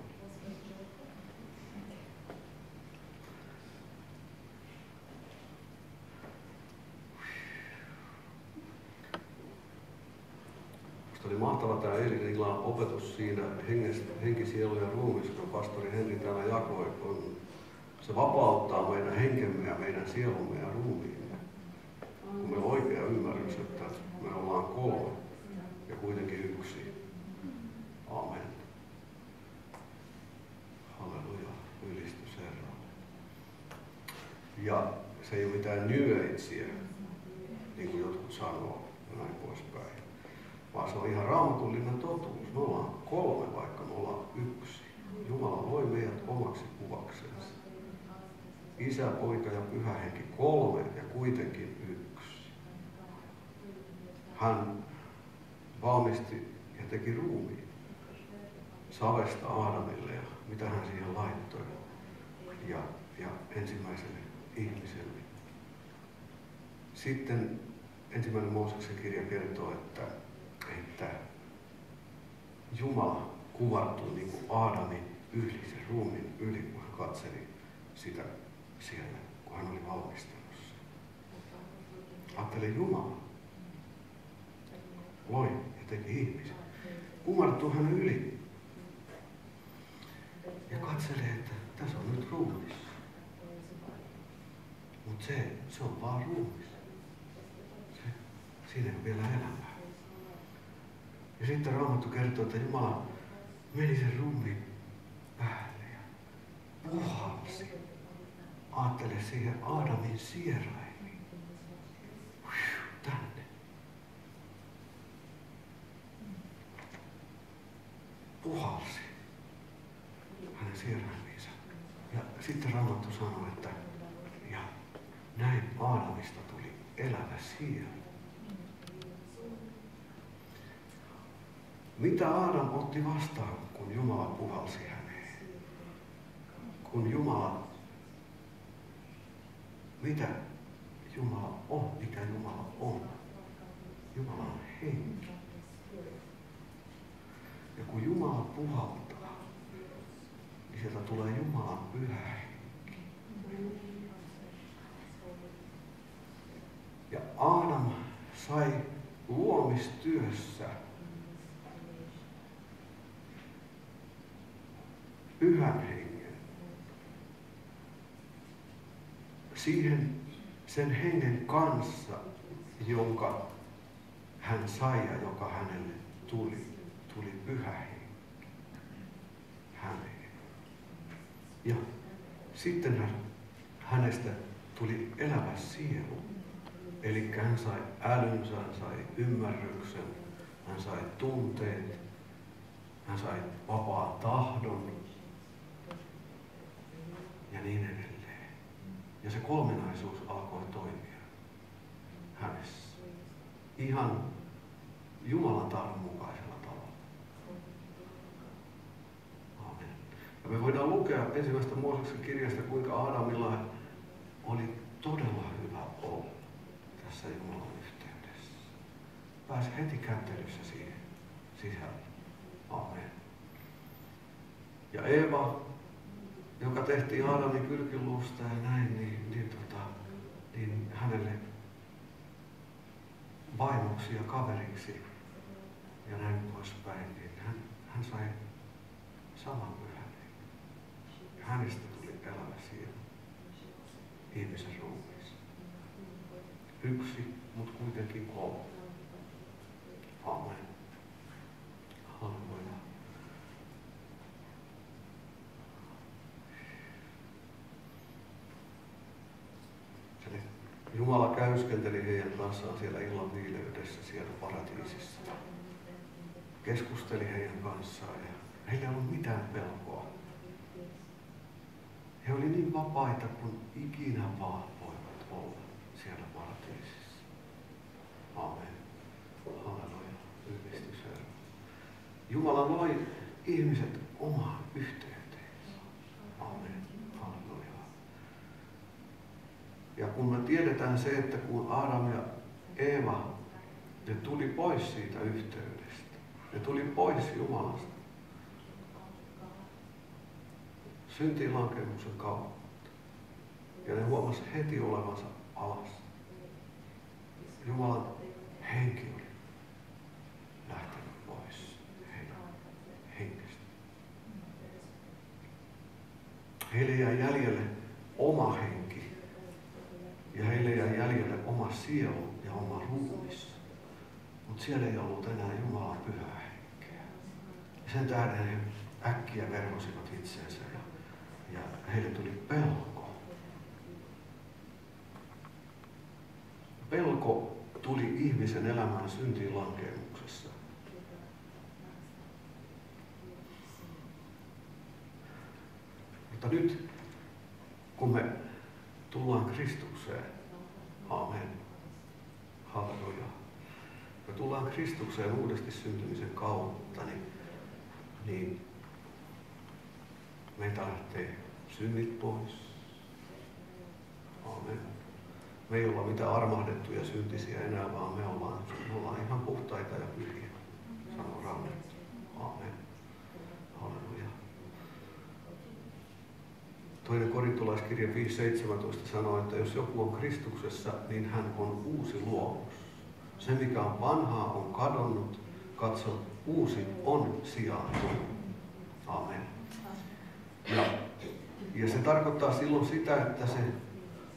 Musta oli mahtava tämä eilinen illan opetus siinä henges, henki, sielu ja ruumis, kun pastori Henri täällä jakoi, kun se vapauttaa meidän henkemme ja meidän sielumme ja ruumiimme. Kun on oikea ymmärrys, että me ollaan kolme ja kuitenkin yksi. Amen. Halleluja, ylistys Herralle. Ja se ei ole mitään Agea, niin kuin jotkut sanoo ja näin poispäin. Vaan se on ihan raamatullinen totuus. Me ollaan kolme, vaikka me ollaan yksi. Jumala loi meidät omaksi kuvaksensa. Isä, poika ja pyhä henki, kolme ja kuitenkin yksi. Hän valmisti ja teki ruumiin savesta Aadamille ja mitä hän siihen laittoi ja, ja ensimmäiselle ihmiselle. Sitten ensimmäinen Mooseksen kirja kertoo, että, että Jumala kuvartui niin kuin Aadamin yli, sen ruumiin yli, kun hän katseli sitä siellä, kun hän oli valmistanut sen. Ajattele Jumala loi ja teki ihmisen. Kumartuu hän yli. Katselee, että tässä on nyt ruumis. Mutta se, se on vaan ruumis. Se, siinä ole vielä elämää. Ja sitten Raamattu kertoo, että Jumala meni sen ruumiin päälle ja puhalsi. Ajattele siihen Aadamin sieraimiin. Tänne. Puhalsi hänen sieraimiinsa. Ja sitten Raamattu sanoi, että ja näin Aadamista tuli elävä sielu. Mitä Aadam otti vastaan, kun Jumala puhalsi häneen? Kun Jumala, mitä Jumala on, mikä Jumala on? Jumala on henki. Ja kun Jumala puhaltaa, niin sieltä tulee Jumalan pyhä henki. Ja Aadam sai luomistyössä pyhän hengen. Siihen sen hengen kanssa, jonka hän sai ja joka hänelle tuli, tuli pyhä henki häneen. Ja sitten hän, hänestä tuli elävä sielu. Eli hän sai älynsä, hän sai ymmärryksen, hän sai tunteet, hän sai vapaan tahdon ja niin edelleen. Ja se kolminaisuus alkoi toimia hänessä. ihan Jumalan tahdon mukaisella tavalla. Amen. Ja me voidaan lukea ensimmäistä Mooseksen kirjasta, kuinka Adamilla oli todella hyvä olla tässä Jumalan yhteydessä. Pääsi heti kättelyssä siihen sisälle. Amen. Ja Eeva, joka tehtiin Aadamin kylkiluusta ja näin, niin, niin, tota, niin hänelle vaimoksi ja kaveriksi ja näin poispäin, niin hän, hän sai saman pyhän hänestä tuli elävä sielu ihmisen ruumiissa. Yksi, mutta kuitenkin kolme. Amen. Halleluja. Jumala käyskenteli heidän kanssaan siellä illan viileydessä siellä paratiisissa. Keskusteli heidän kanssaan ja heillä ei ollut mitään pelkoa. He olivat niin vapaita kuin ikinä vaan voivat olla siellä paratiisissa. Amen. Halleluja. Herra. Jumala loi ihmiset omaan yhteyteensä. Amen. Halleluja. Ja kun me tiedetään se, että kun Adam ja Eeva, ne tuli pois siitä yhteydestä. Ne tuli pois Jumalasta. Syntilankemuksen kautta. Ja ne huomasi heti olevansa alas. Jumalan henki oli lähtenyt pois heidän henkestä. Heille jäi jäljelle oma henki. Ja heille jäi jäljelle oma sielu ja oma ruumis. Mutta siellä ei ollut enää Jumalan pyhää henkeä. Ja sen tähden he äkkiä verhosivat itseensä ja, ja heille tuli pelko. Pelko tuli ihmisen elämään syntiin lankemuksessa. Mutta nyt, kun me tullaan Kristukseen, amen, halleluja, me tullaan Kristukseen uudesti syntymisen kautta, niin, niin lähtee synnit pois. Amen. Me ei olla mitään armahdettuja syntisiä enää, vaan me ollaan, me ollaan ihan puhtaita ja pyhiä, sanoo Raamattu. Amen. Halleluja. Toinen korintolaiskirja 5.17 sanoo, että jos joku on Kristuksessa, niin hän on uusi luomus. Se, mikä on vanhaa, on kadonnut. Katso, uusi on sijaan Amen. Ja, ja se tarkoittaa silloin sitä, että se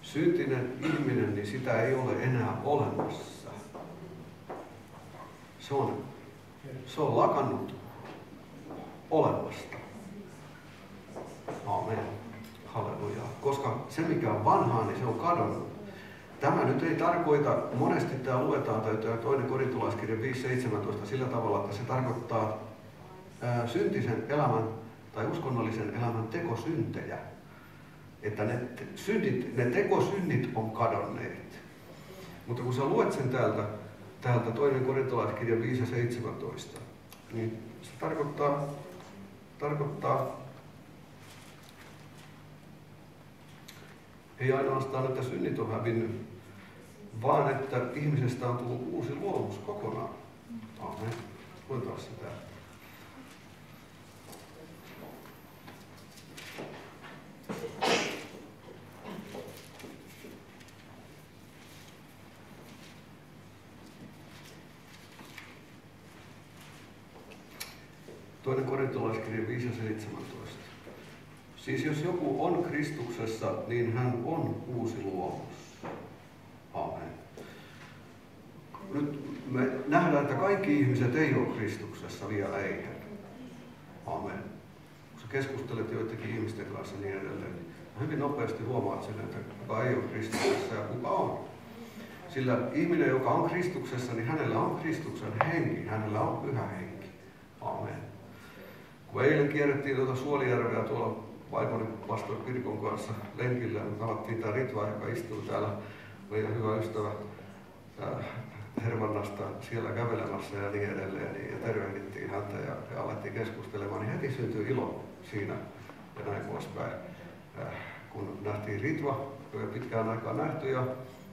syntinen ihminen, niin sitä ei ole enää olemassa. Se on, se on lakannut olemasta. Amen. Halleluja. Koska se, mikä on vanhaa, niin se on kadonnut. Tämä nyt ei tarkoita, monesti tämä luetaan, tämä toinen korintolaiskirja 5.17 sillä tavalla, että se tarkoittaa ää, syntisen elämän tai uskonnollisen elämän tekosyntejä. Että ne, synnit, ne tekosynnit on kadonneet. Mutta kun sä luet sen täältä, täältä toinen korintolaiskirja 5.17, niin se tarkoittaa, tarkoittaa ei ainoastaan, että synnit on hävinnyt, vaan että ihmisestä on tullut uusi luomus kokonaan. Amen. Luetaan sitä. Toinen korintolaiskirja 5 ja 17. Siis jos joku on Kristuksessa, niin hän on uusi luomus. Amen. Nyt me nähdään, että kaikki ihmiset ei ole Kristuksessa vielä eihän. Amen. Kun sä keskustelet joidenkin ihmisten kanssa niin edelleen, niin hyvin nopeasti huomaat sen, että kuka ei ole Kristuksessa ja kuka on. Sillä ihminen, joka on Kristuksessa, niin hänellä on Kristuksen henki, hänellä on pyhä henki. Amen. Kun eilen kierrettiin tuota Suolijärveä tuolla vaimoni pastor Pirkon kanssa lenkillä, me tavattiin tämä Ritva, joka istuu täällä, meidän hyvä ystävä, Hervannasta siellä kävelemässä ja niin edelleen, niin, ja tervehdittiin häntä ja, ja alettiin keskustelemaan, niin heti syntyi ilo siinä ja näin poispäin. Äh, kun nähtiin Ritva, pitkään aikaa nähty ja,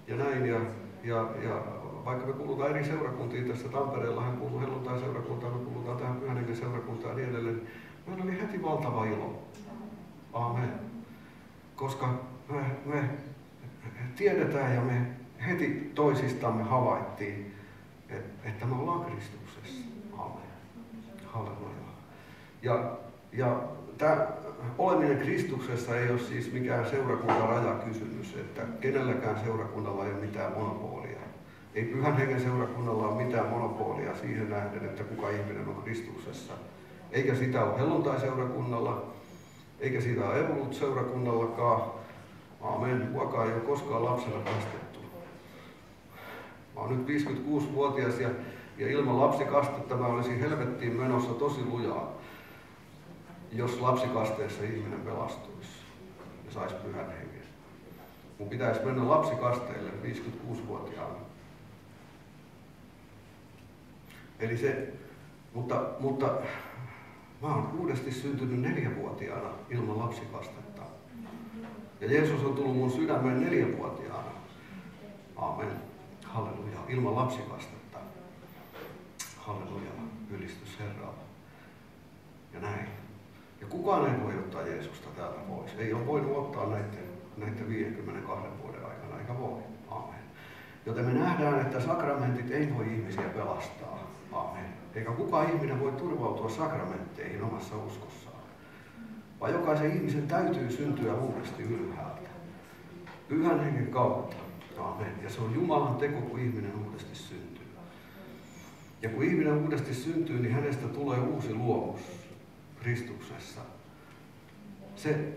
ja näin, ja, ja, ja vaikka me kuulutaan eri seurakuntiin tässä Tampereella, hän kuuluu helluntai-seurakuntaan, me kuulutaan tähän pyhänenkin seurakuntaan ja niin edelleen, meillä oli heti valtava ilo. Amen. Koska me, me tiedetään ja me heti toisistamme havaittiin, että me ollaan Kristuksessa. Amen. Halleluja. Ja, ja tämä oleminen Kristuksessa ei ole siis mikään seurakunnan rajakysymys, että kenelläkään seurakunnalla ei ole mitään monopolia. Ei pyhän hengen seurakunnalla ole mitään monopolia siihen nähden, että kuka ihminen on Kristuksessa. Eikä sitä ole helluntai-seurakunnalla, eikä sitä ole evolut-seurakunnallakaan. Aamen. Huokaa ei ole koskaan lapsena kastettu. Mä oon nyt 56-vuotias ja, ja ilman lapsikastetta mä olisin helvettiin menossa tosi lujaa, jos lapsikasteessa ihminen pelastuisi ja saisi pyhän hengen. Mun pitäisi mennä lapsikasteelle 56-vuotiaana. Eli se, mutta, mutta mä oon uudesti syntynyt neljävuotiaana ilman lapsikastetta. Ja Jeesus on tullut mun sydämeen neljävuotiaana. Amen. Halleluja. Ilman lapsikastetta. Halleluja. Ylistys Herralle. Ja näin. Ja kukaan ei voi ottaa Jeesusta täältä pois. Ei ole voinut ottaa näiden, näiden 52 vuoden aikana, eikä voi. Amen. Joten me nähdään, että sakramentit ei voi ihmisiä pelastaa. Amen. Eikä kukaan ihminen voi turvautua sakramentteihin omassa uskossaan. Vaan jokaisen ihmisen täytyy syntyä uudesti ylhäältä. Pyhän hengen kautta. Amen. Ja se on Jumalan teko, kun ihminen uudesti syntyy. Ja kun ihminen uudesti syntyy, niin hänestä tulee uusi luomus Kristuksessa. Se,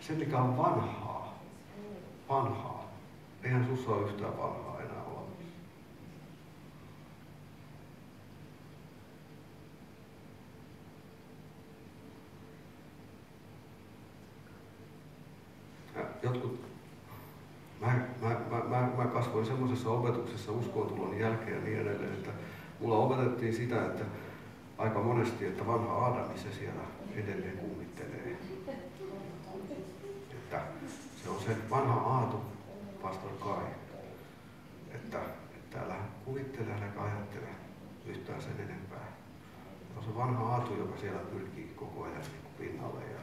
se mikä on vanhaa, vanhaa, eihän sussa ole yhtään vanhaa enää olemassa. Ja jotkut Mä, mä, mä, mä, mä kasvoin semmoisessa opetuksessa uskontulon jälkeen ja niin edelleen, että mulla opetettiin sitä, että aika monesti, että vanha Aadami se siellä edelleen kummittelee. Että se on se vanha Aatu, pastor Kai, että, että älä kuvittele, älä ajattele yhtään sen enempää. Se on se vanha Aatu, joka siellä pyrkii koko ajan pinnalle ja,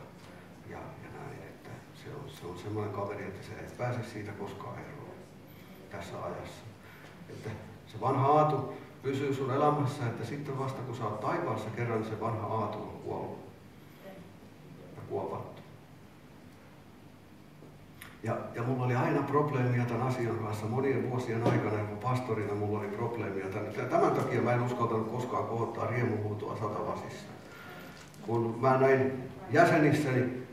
se on, se on semmoinen kaveri, että se ei pääse siitä koskaan eroon tässä ajassa. Että se vanha Aatu pysyy sun elämässä, että sitten vasta kun sä oot taivaassa kerran, niin se vanha aatu on kuollut ja kuopattu. Ja, ja mulla oli aina probleemia tämän asian kanssa monien vuosien aikana, kun pastorina mulla oli probleemia. Tämän, tämän takia mä en uskaltanut koskaan kohottaa riemuhuutoa satalasissa. Kun mä näin jäsenissäni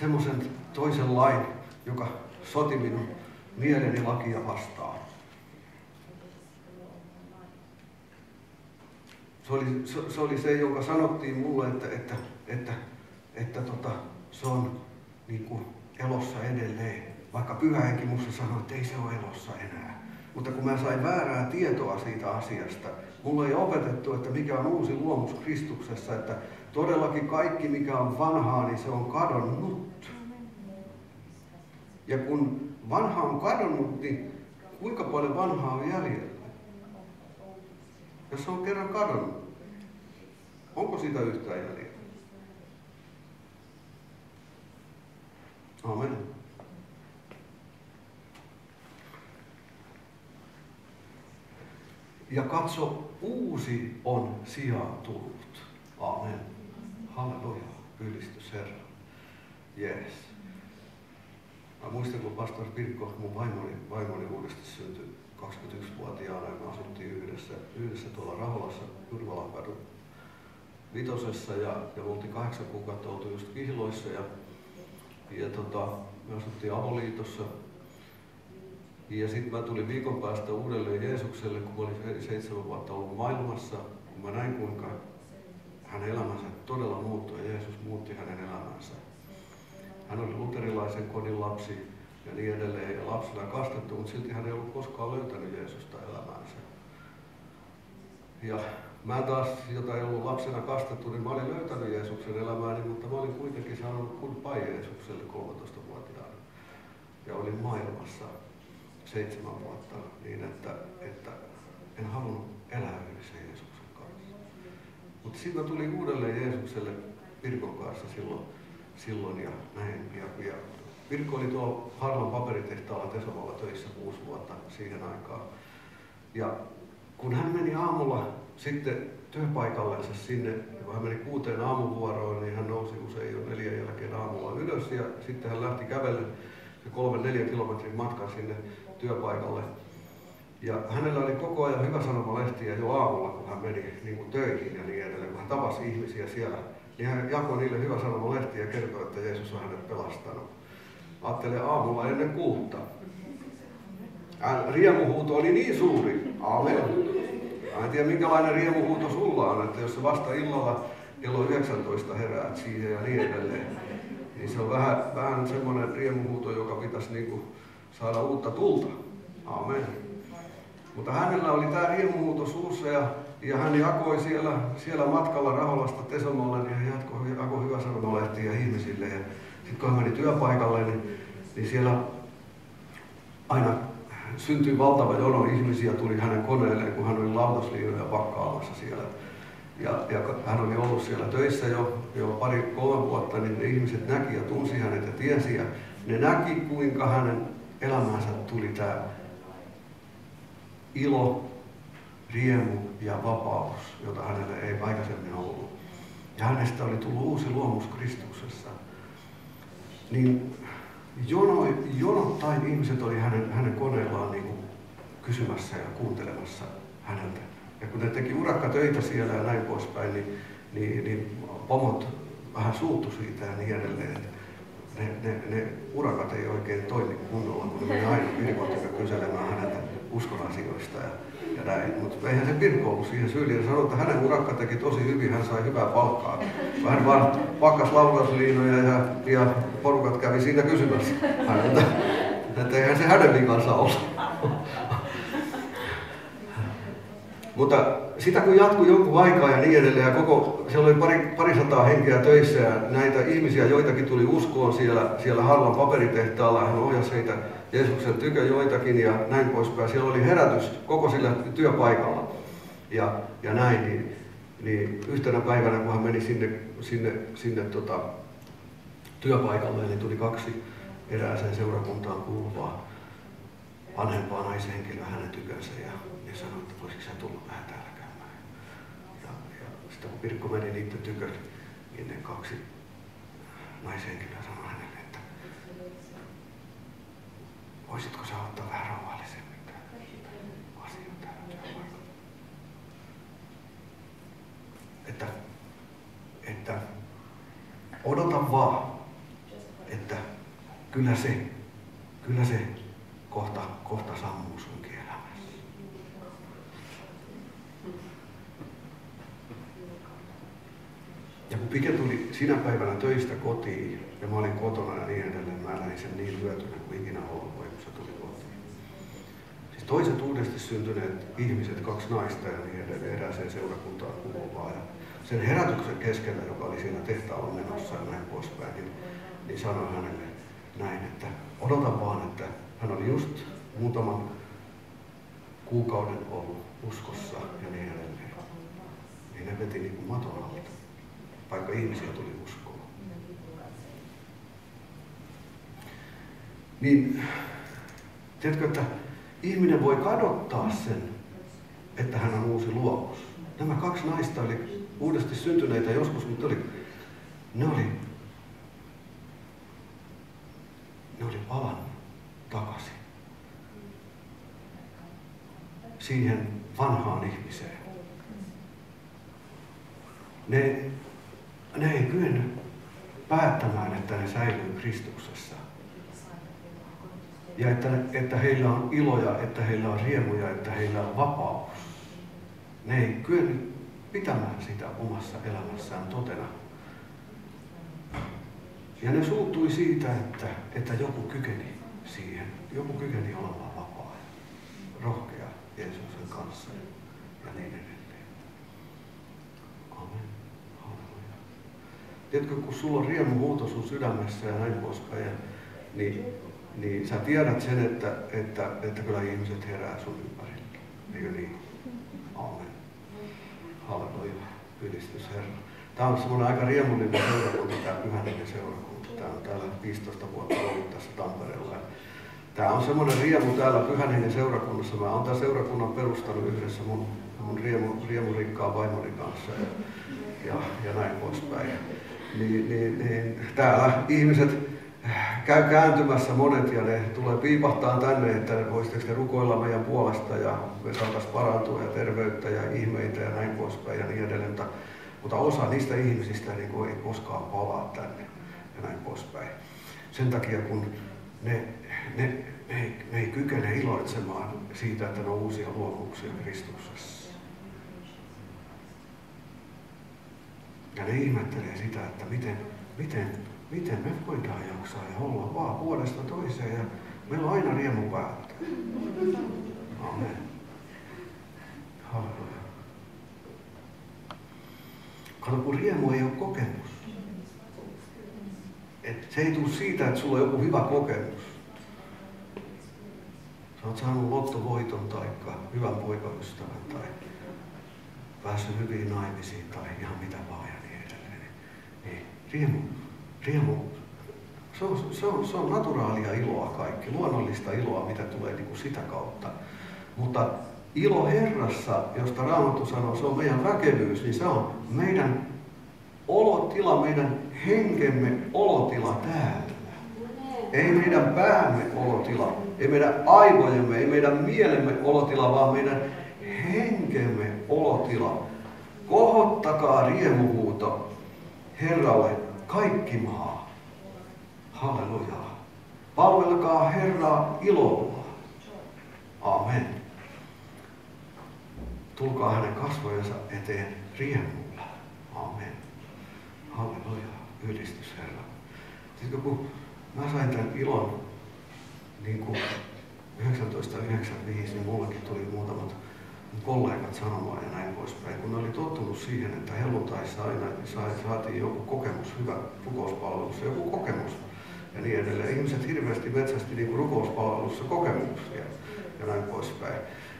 semmoisen toisen lain, joka soti minun mieleni lakia vastaan. se oli, se, se oli se, joka sanottiin mulle, että, että, että, että tota, se on niin kuin elossa edelleen. Vaikka pyhähenki musta sanoi, että ei se ole elossa enää. Mutta kun mä sain väärää tietoa siitä asiasta, mulle ei opetettu, että mikä on uusi luomus Kristuksessa, että todellakin kaikki mikä on vanhaa, niin se on kadonnut. Ja kun vanha on kadonnut, niin kuinka paljon vanhaa on jäljellä? Jos se on kerran kadonnut, onko sitä yhtään jäljellä? Amen. Ja katso, uusi on sijaan tullut. Amen. Halleluja. Ylistys Herra. Jees. Mä muistan, kun pastor Pirkko, mun vaimoni, vaimoni uudesti syntyi 21-vuotiaana ja me asuttiin yhdessä, yhdessä tuolla Raholassa Jurvalanpadun vitosessa ja, ja me oltiin kahdeksan kuukautta oltu just kihloissa ja, ja tota, me asuttiin avoliitossa. Ja sitten mä tulin viikon päästä uudelleen Jeesukselle, kun mä olin seitsemän vuotta ollut maailmassa, kun mä näin kuinka hänen elämänsä todella muuttui ja Jeesus muutti hänen elämänsä. Hän oli luterilaisen kodin lapsi, ja niin edelleen ja lapsena kastettu, mutta silti hän ei ollut koskaan löytänyt Jeesusta elämäänsä. Ja mä taas, jota ei ollut lapsena kastettu, niin mä olin löytänyt Jeesuksen elämääni, mutta mä olin kuitenkin saanut kurpaa Jeesukselle 13-vuotiaana. Ja olin maailmassa seitsemän vuotta niin, että, että en halunnut elää yhdessä Jeesuksen kanssa. Mutta sitten tuli uudelleen Jeesukselle Pirkon kanssa silloin, silloin ja näin. Ja, ja Pirkko oli tuolla Harlan paperitehtaalla Tesovalla töissä kuusi vuotta siihen aikaan. Ja kun hän meni aamulla sitten työpaikallensa sinne, kun hän meni kuuteen aamuvuoroon, niin hän nousi usein jo neljän jälkeen aamulla ylös ja sitten hän lähti kävellen se kolmen neljän kilometrin matkan sinne työpaikalle. Ja hänellä oli koko ajan hyvä sanomalehtiä jo aamulla, kun hän meni niin kuin töihin ja niin edelleen, kun hän tapasi ihmisiä siellä. Niin hän jakoi niille hyvä sanomalehtiä ja kertoi, että Jeesus on hänet pelastanut. Ajattelee aamulla ennen kuutta. Riemuhuuto oli niin suuri. Aamen. Mä en tiedä minkälainen riemuhuuto sulla on, että jos sä vasta illalla kello 19 heräät siihen ja niin edelleen, niin se on vähän, vähän semmoinen riemuhuuto, joka pitäisi niin kuin saada uutta tulta. Amen. Mutta hänellä oli tämä riemuhuuto suussa ja, ja hän jakoi siellä, siellä matkalla Raholasta Tesomolle, niin hän jatkoi, jakoi hyvä sanomalehtiä ihmisille. Ja sitten kun hän meni työpaikalle, niin, niin siellä aina syntyi valtava jono ihmisiä, tuli hänen koneelleen, kun hän oli lautasliinoja pakkaamassa siellä. Ja, ja hän oli ollut siellä töissä jo, jo pari kolme vuotta, niin ne ihmiset näki ja tunsi hänet ja tiesi. Ja ne näki, kuinka hänen elämäänsä tuli tämä ilo, riemu ja vapaus, jota hänelle ei aikaisemmin ollut. Ja hänestä oli tullut uusi luomus Kristuksessa. Niin jono, jonottain ihmiset oli hänen, hänen koneellaan niin kuin kysymässä ja kuuntelemassa häneltä. Ja kun ne teki urakkatöitä siellä ja näin poispäin, niin, niin, niin pomot vähän suuttu siitä ja niin edelleen. Ne, ne, ne urakat ei oikein toimi kunnolla, kun ne meni aina Pirkon kyselemään häneltä uskon asioista ja, ja näin. Mutta eihän se Pirkko ollut siihen syyllinen. Sanoi, että hänen urakka teki tosi hyvin, hän sai hyvää palkkaa. Hän vaan pakkas laulasliinoja ja, ja porukat kävi siinä kysymässä häneltä. Että eihän se hänen vikansa ole. Mutta sitä kun jatkui jonkun aikaa ja niin edelleen, ja koko, siellä oli pari, parisataa henkeä töissä ja näitä ihmisiä, joitakin tuli uskoon siellä, siellä Harlan paperitehtaalla, hän ohjasi heitä Jeesuksen tykö joitakin ja näin poispäin. Siellä oli herätys koko sillä työpaikalla ja, ja näin, niin, niin yhtenä päivänä kun hän meni sinne, sinne, sinne tota, työpaikalle, niin tuli kaksi erääseen seurakuntaan kuuluvaa vanhempaa naishenkilöä hänen tykönsä ja ne sanoi, että voisiko sä tulla vähän täällä. Ja, ja sitten kun Pirkko meni niiden tykö, niin ne kaksi naishenkilöä sanoi hänelle, että voisitko sä ottaa vähän rauhallisemmin täällä työpaikalla. Että, että odota vaan, että kyllä se, kyllä se kohta, kohta sammuu sunkin elämässä. Ja kun Pike tuli sinä päivänä töistä kotiin, ja mä olin kotona ja niin edelleen, mä näin sen niin hyötynä kuin ikinä ollut, kun se tuli kotiin. Siis toiset uudesti syntyneet ihmiset, kaksi naista ja niin edelleen, erääseen seurakuntaan kuuluvaa. Ja sen herätyksen keskellä, joka oli siinä tehtaalla menossa ja näin poispäin, niin, niin sanoi hänelle näin, että odota vaan, että hän oli just muutaman kuukauden ollut uskossa ja niin edelleen. Niin ne veti niin kuin maton vaikka ihmisiä tuli uskoon. Niin, tiedätkö, että ihminen voi kadottaa sen, että hän on uusi luomus. Nämä kaksi naista oli uudesti syntyneitä joskus, mutta oli, ne oli, ne oli palannut takaisin siihen vanhaan ihmiseen. Ne, ne ei kyennyt päättämään, että ne säilyy Kristuksessa. Ja että, että heillä on iloja, että heillä on riemuja, että heillä on vapaus. Ne ei kyennyt pitämään sitä omassa elämässään totena. Ja ne suuttui siitä, että, että joku kykeni siihen. Joku kykeni olemaan vapaa rohkea Jeesuksen kanssa ja niin edelleen. Amen. Halleluja. Tiedätkö, kun sulla on riemu huuto sun sydämessä ja näin poispäin, niin, niin sä tiedät sen, että, että, että kyllä ihmiset herää sun ympärillä. Eikö niin? Amen. Halleluja. Ylistys Herra. Tämä on semmoinen aika riemullinen seurakunta, tämä Pyhänen seurakunta. Tämä on täällä 15 vuotta ollut tässä Tampereella. Tämä on semmoinen riemu täällä Pyhänen seurakunnassa. Mä olen tämän seurakunnan perustanut yhdessä mun, mun riemu, riemurikkaan vaimoni kanssa ja, ja, ja näin poispäin. Niin, niin, niin, täällä ihmiset käy kääntymässä monet ja ne tulee piipahtaa tänne, että voisitteko ne rukoilla meidän puolesta ja me saataisiin parantua ja terveyttä ja ihmeitä ja näin poispäin ja niin edelleen. Mutta, osa niistä ihmisistä niin kuin ei koskaan palaa tänne ja näin poispäin. Sen takia kun ne, ne, ne, ei, ne ei kykene iloitsemaan siitä, että ne on uusia luomuksia Kristuksessa. Ja ne ihmettelee sitä, että miten, miten miten me voidaan jaksaa ja olla vaan vuodesta toiseen ja meillä on aina riemu päällä. Amen. Halleluja. Kato, kun riemu ei ole kokemus. Et se ei tule siitä, että sulla on joku hyvä kokemus. Sä oot saanut lottovoiton tai hyvän poikaystävän tai päässyt hyviin naimisiin tai ihan mitä vaan riemu riemu, se on, se, on, se on naturaalia iloa kaikki, luonnollista iloa, mitä tulee niin kuin sitä kautta. Mutta ilo Herrassa, josta Raamattu sanoo, se on meidän väkevyys, niin se on meidän olotila, meidän henkemme olotila täällä. Ei meidän päämme olotila, ei meidän aivojemme, ei meidän mielemme olotila, vaan meidän henkemme olotila. Kohottakaa riemuhuuto Herralle kaikki maa. Halleluja. Palvelkaa Herraa ilolla. Amen. Tulkaa hänen kasvojensa eteen riemulla. Amen. Halleluja. Ylistys Herra. Sitten kun mä sain tämän ilon niin kuin 1995, niin mullakin tuli muutamat kollegat sanomaan ja näin poispäin, kun ne oli tottunut siihen, että helluntaissa aina saatiin joku kokemus, hyvä rukouspalvelussa, joku kokemus ja niin edelleen. Ihmiset hirveästi metsästi niin rukouspalvelussa kokemuksia ja näin poispäin.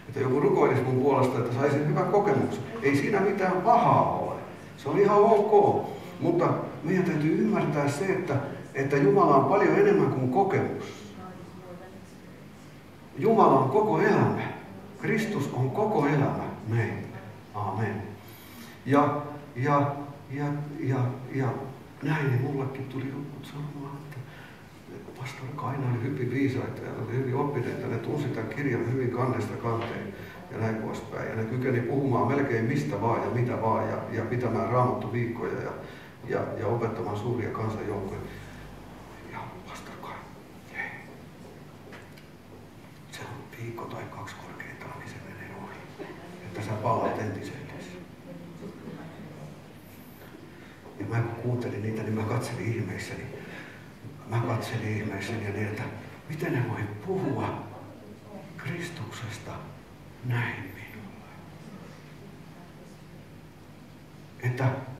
Että joku rukoilisi mun puolesta, että saisin hyvän kokemuksen. Ei siinä mitään pahaa ole. Se on ihan ok. Mutta meidän täytyy ymmärtää se, että, että Jumala on paljon enemmän kuin kokemus. Jumala on koko elämä. Kristus on koko elämä meille. Amen. Ja, ja, ja, ja, ja näin niin mullekin tuli jotkut sanomaan, että pastori Kaina oli hyvin viisaita ja oli hyvin oppineita. Ne tunsi tämän kirjan hyvin kannesta kanteen ja näin poispäin. Ja ne kykeni puhumaan melkein mistä vaan ja mitä vaan ja, ja pitämään raamattu viikkoja ja, ja, ja opettamaan suuria kansanjoukkoja. Ja pastori Kaina, se on viikko tai kaksi palaat entisellesi. Ja mä kun kuuntelin niitä, niin mä katselin ihmeissäni. Mä katselin ihmeissäni ja niin, että miten ne voi puhua Kristuksesta näin minulle. Että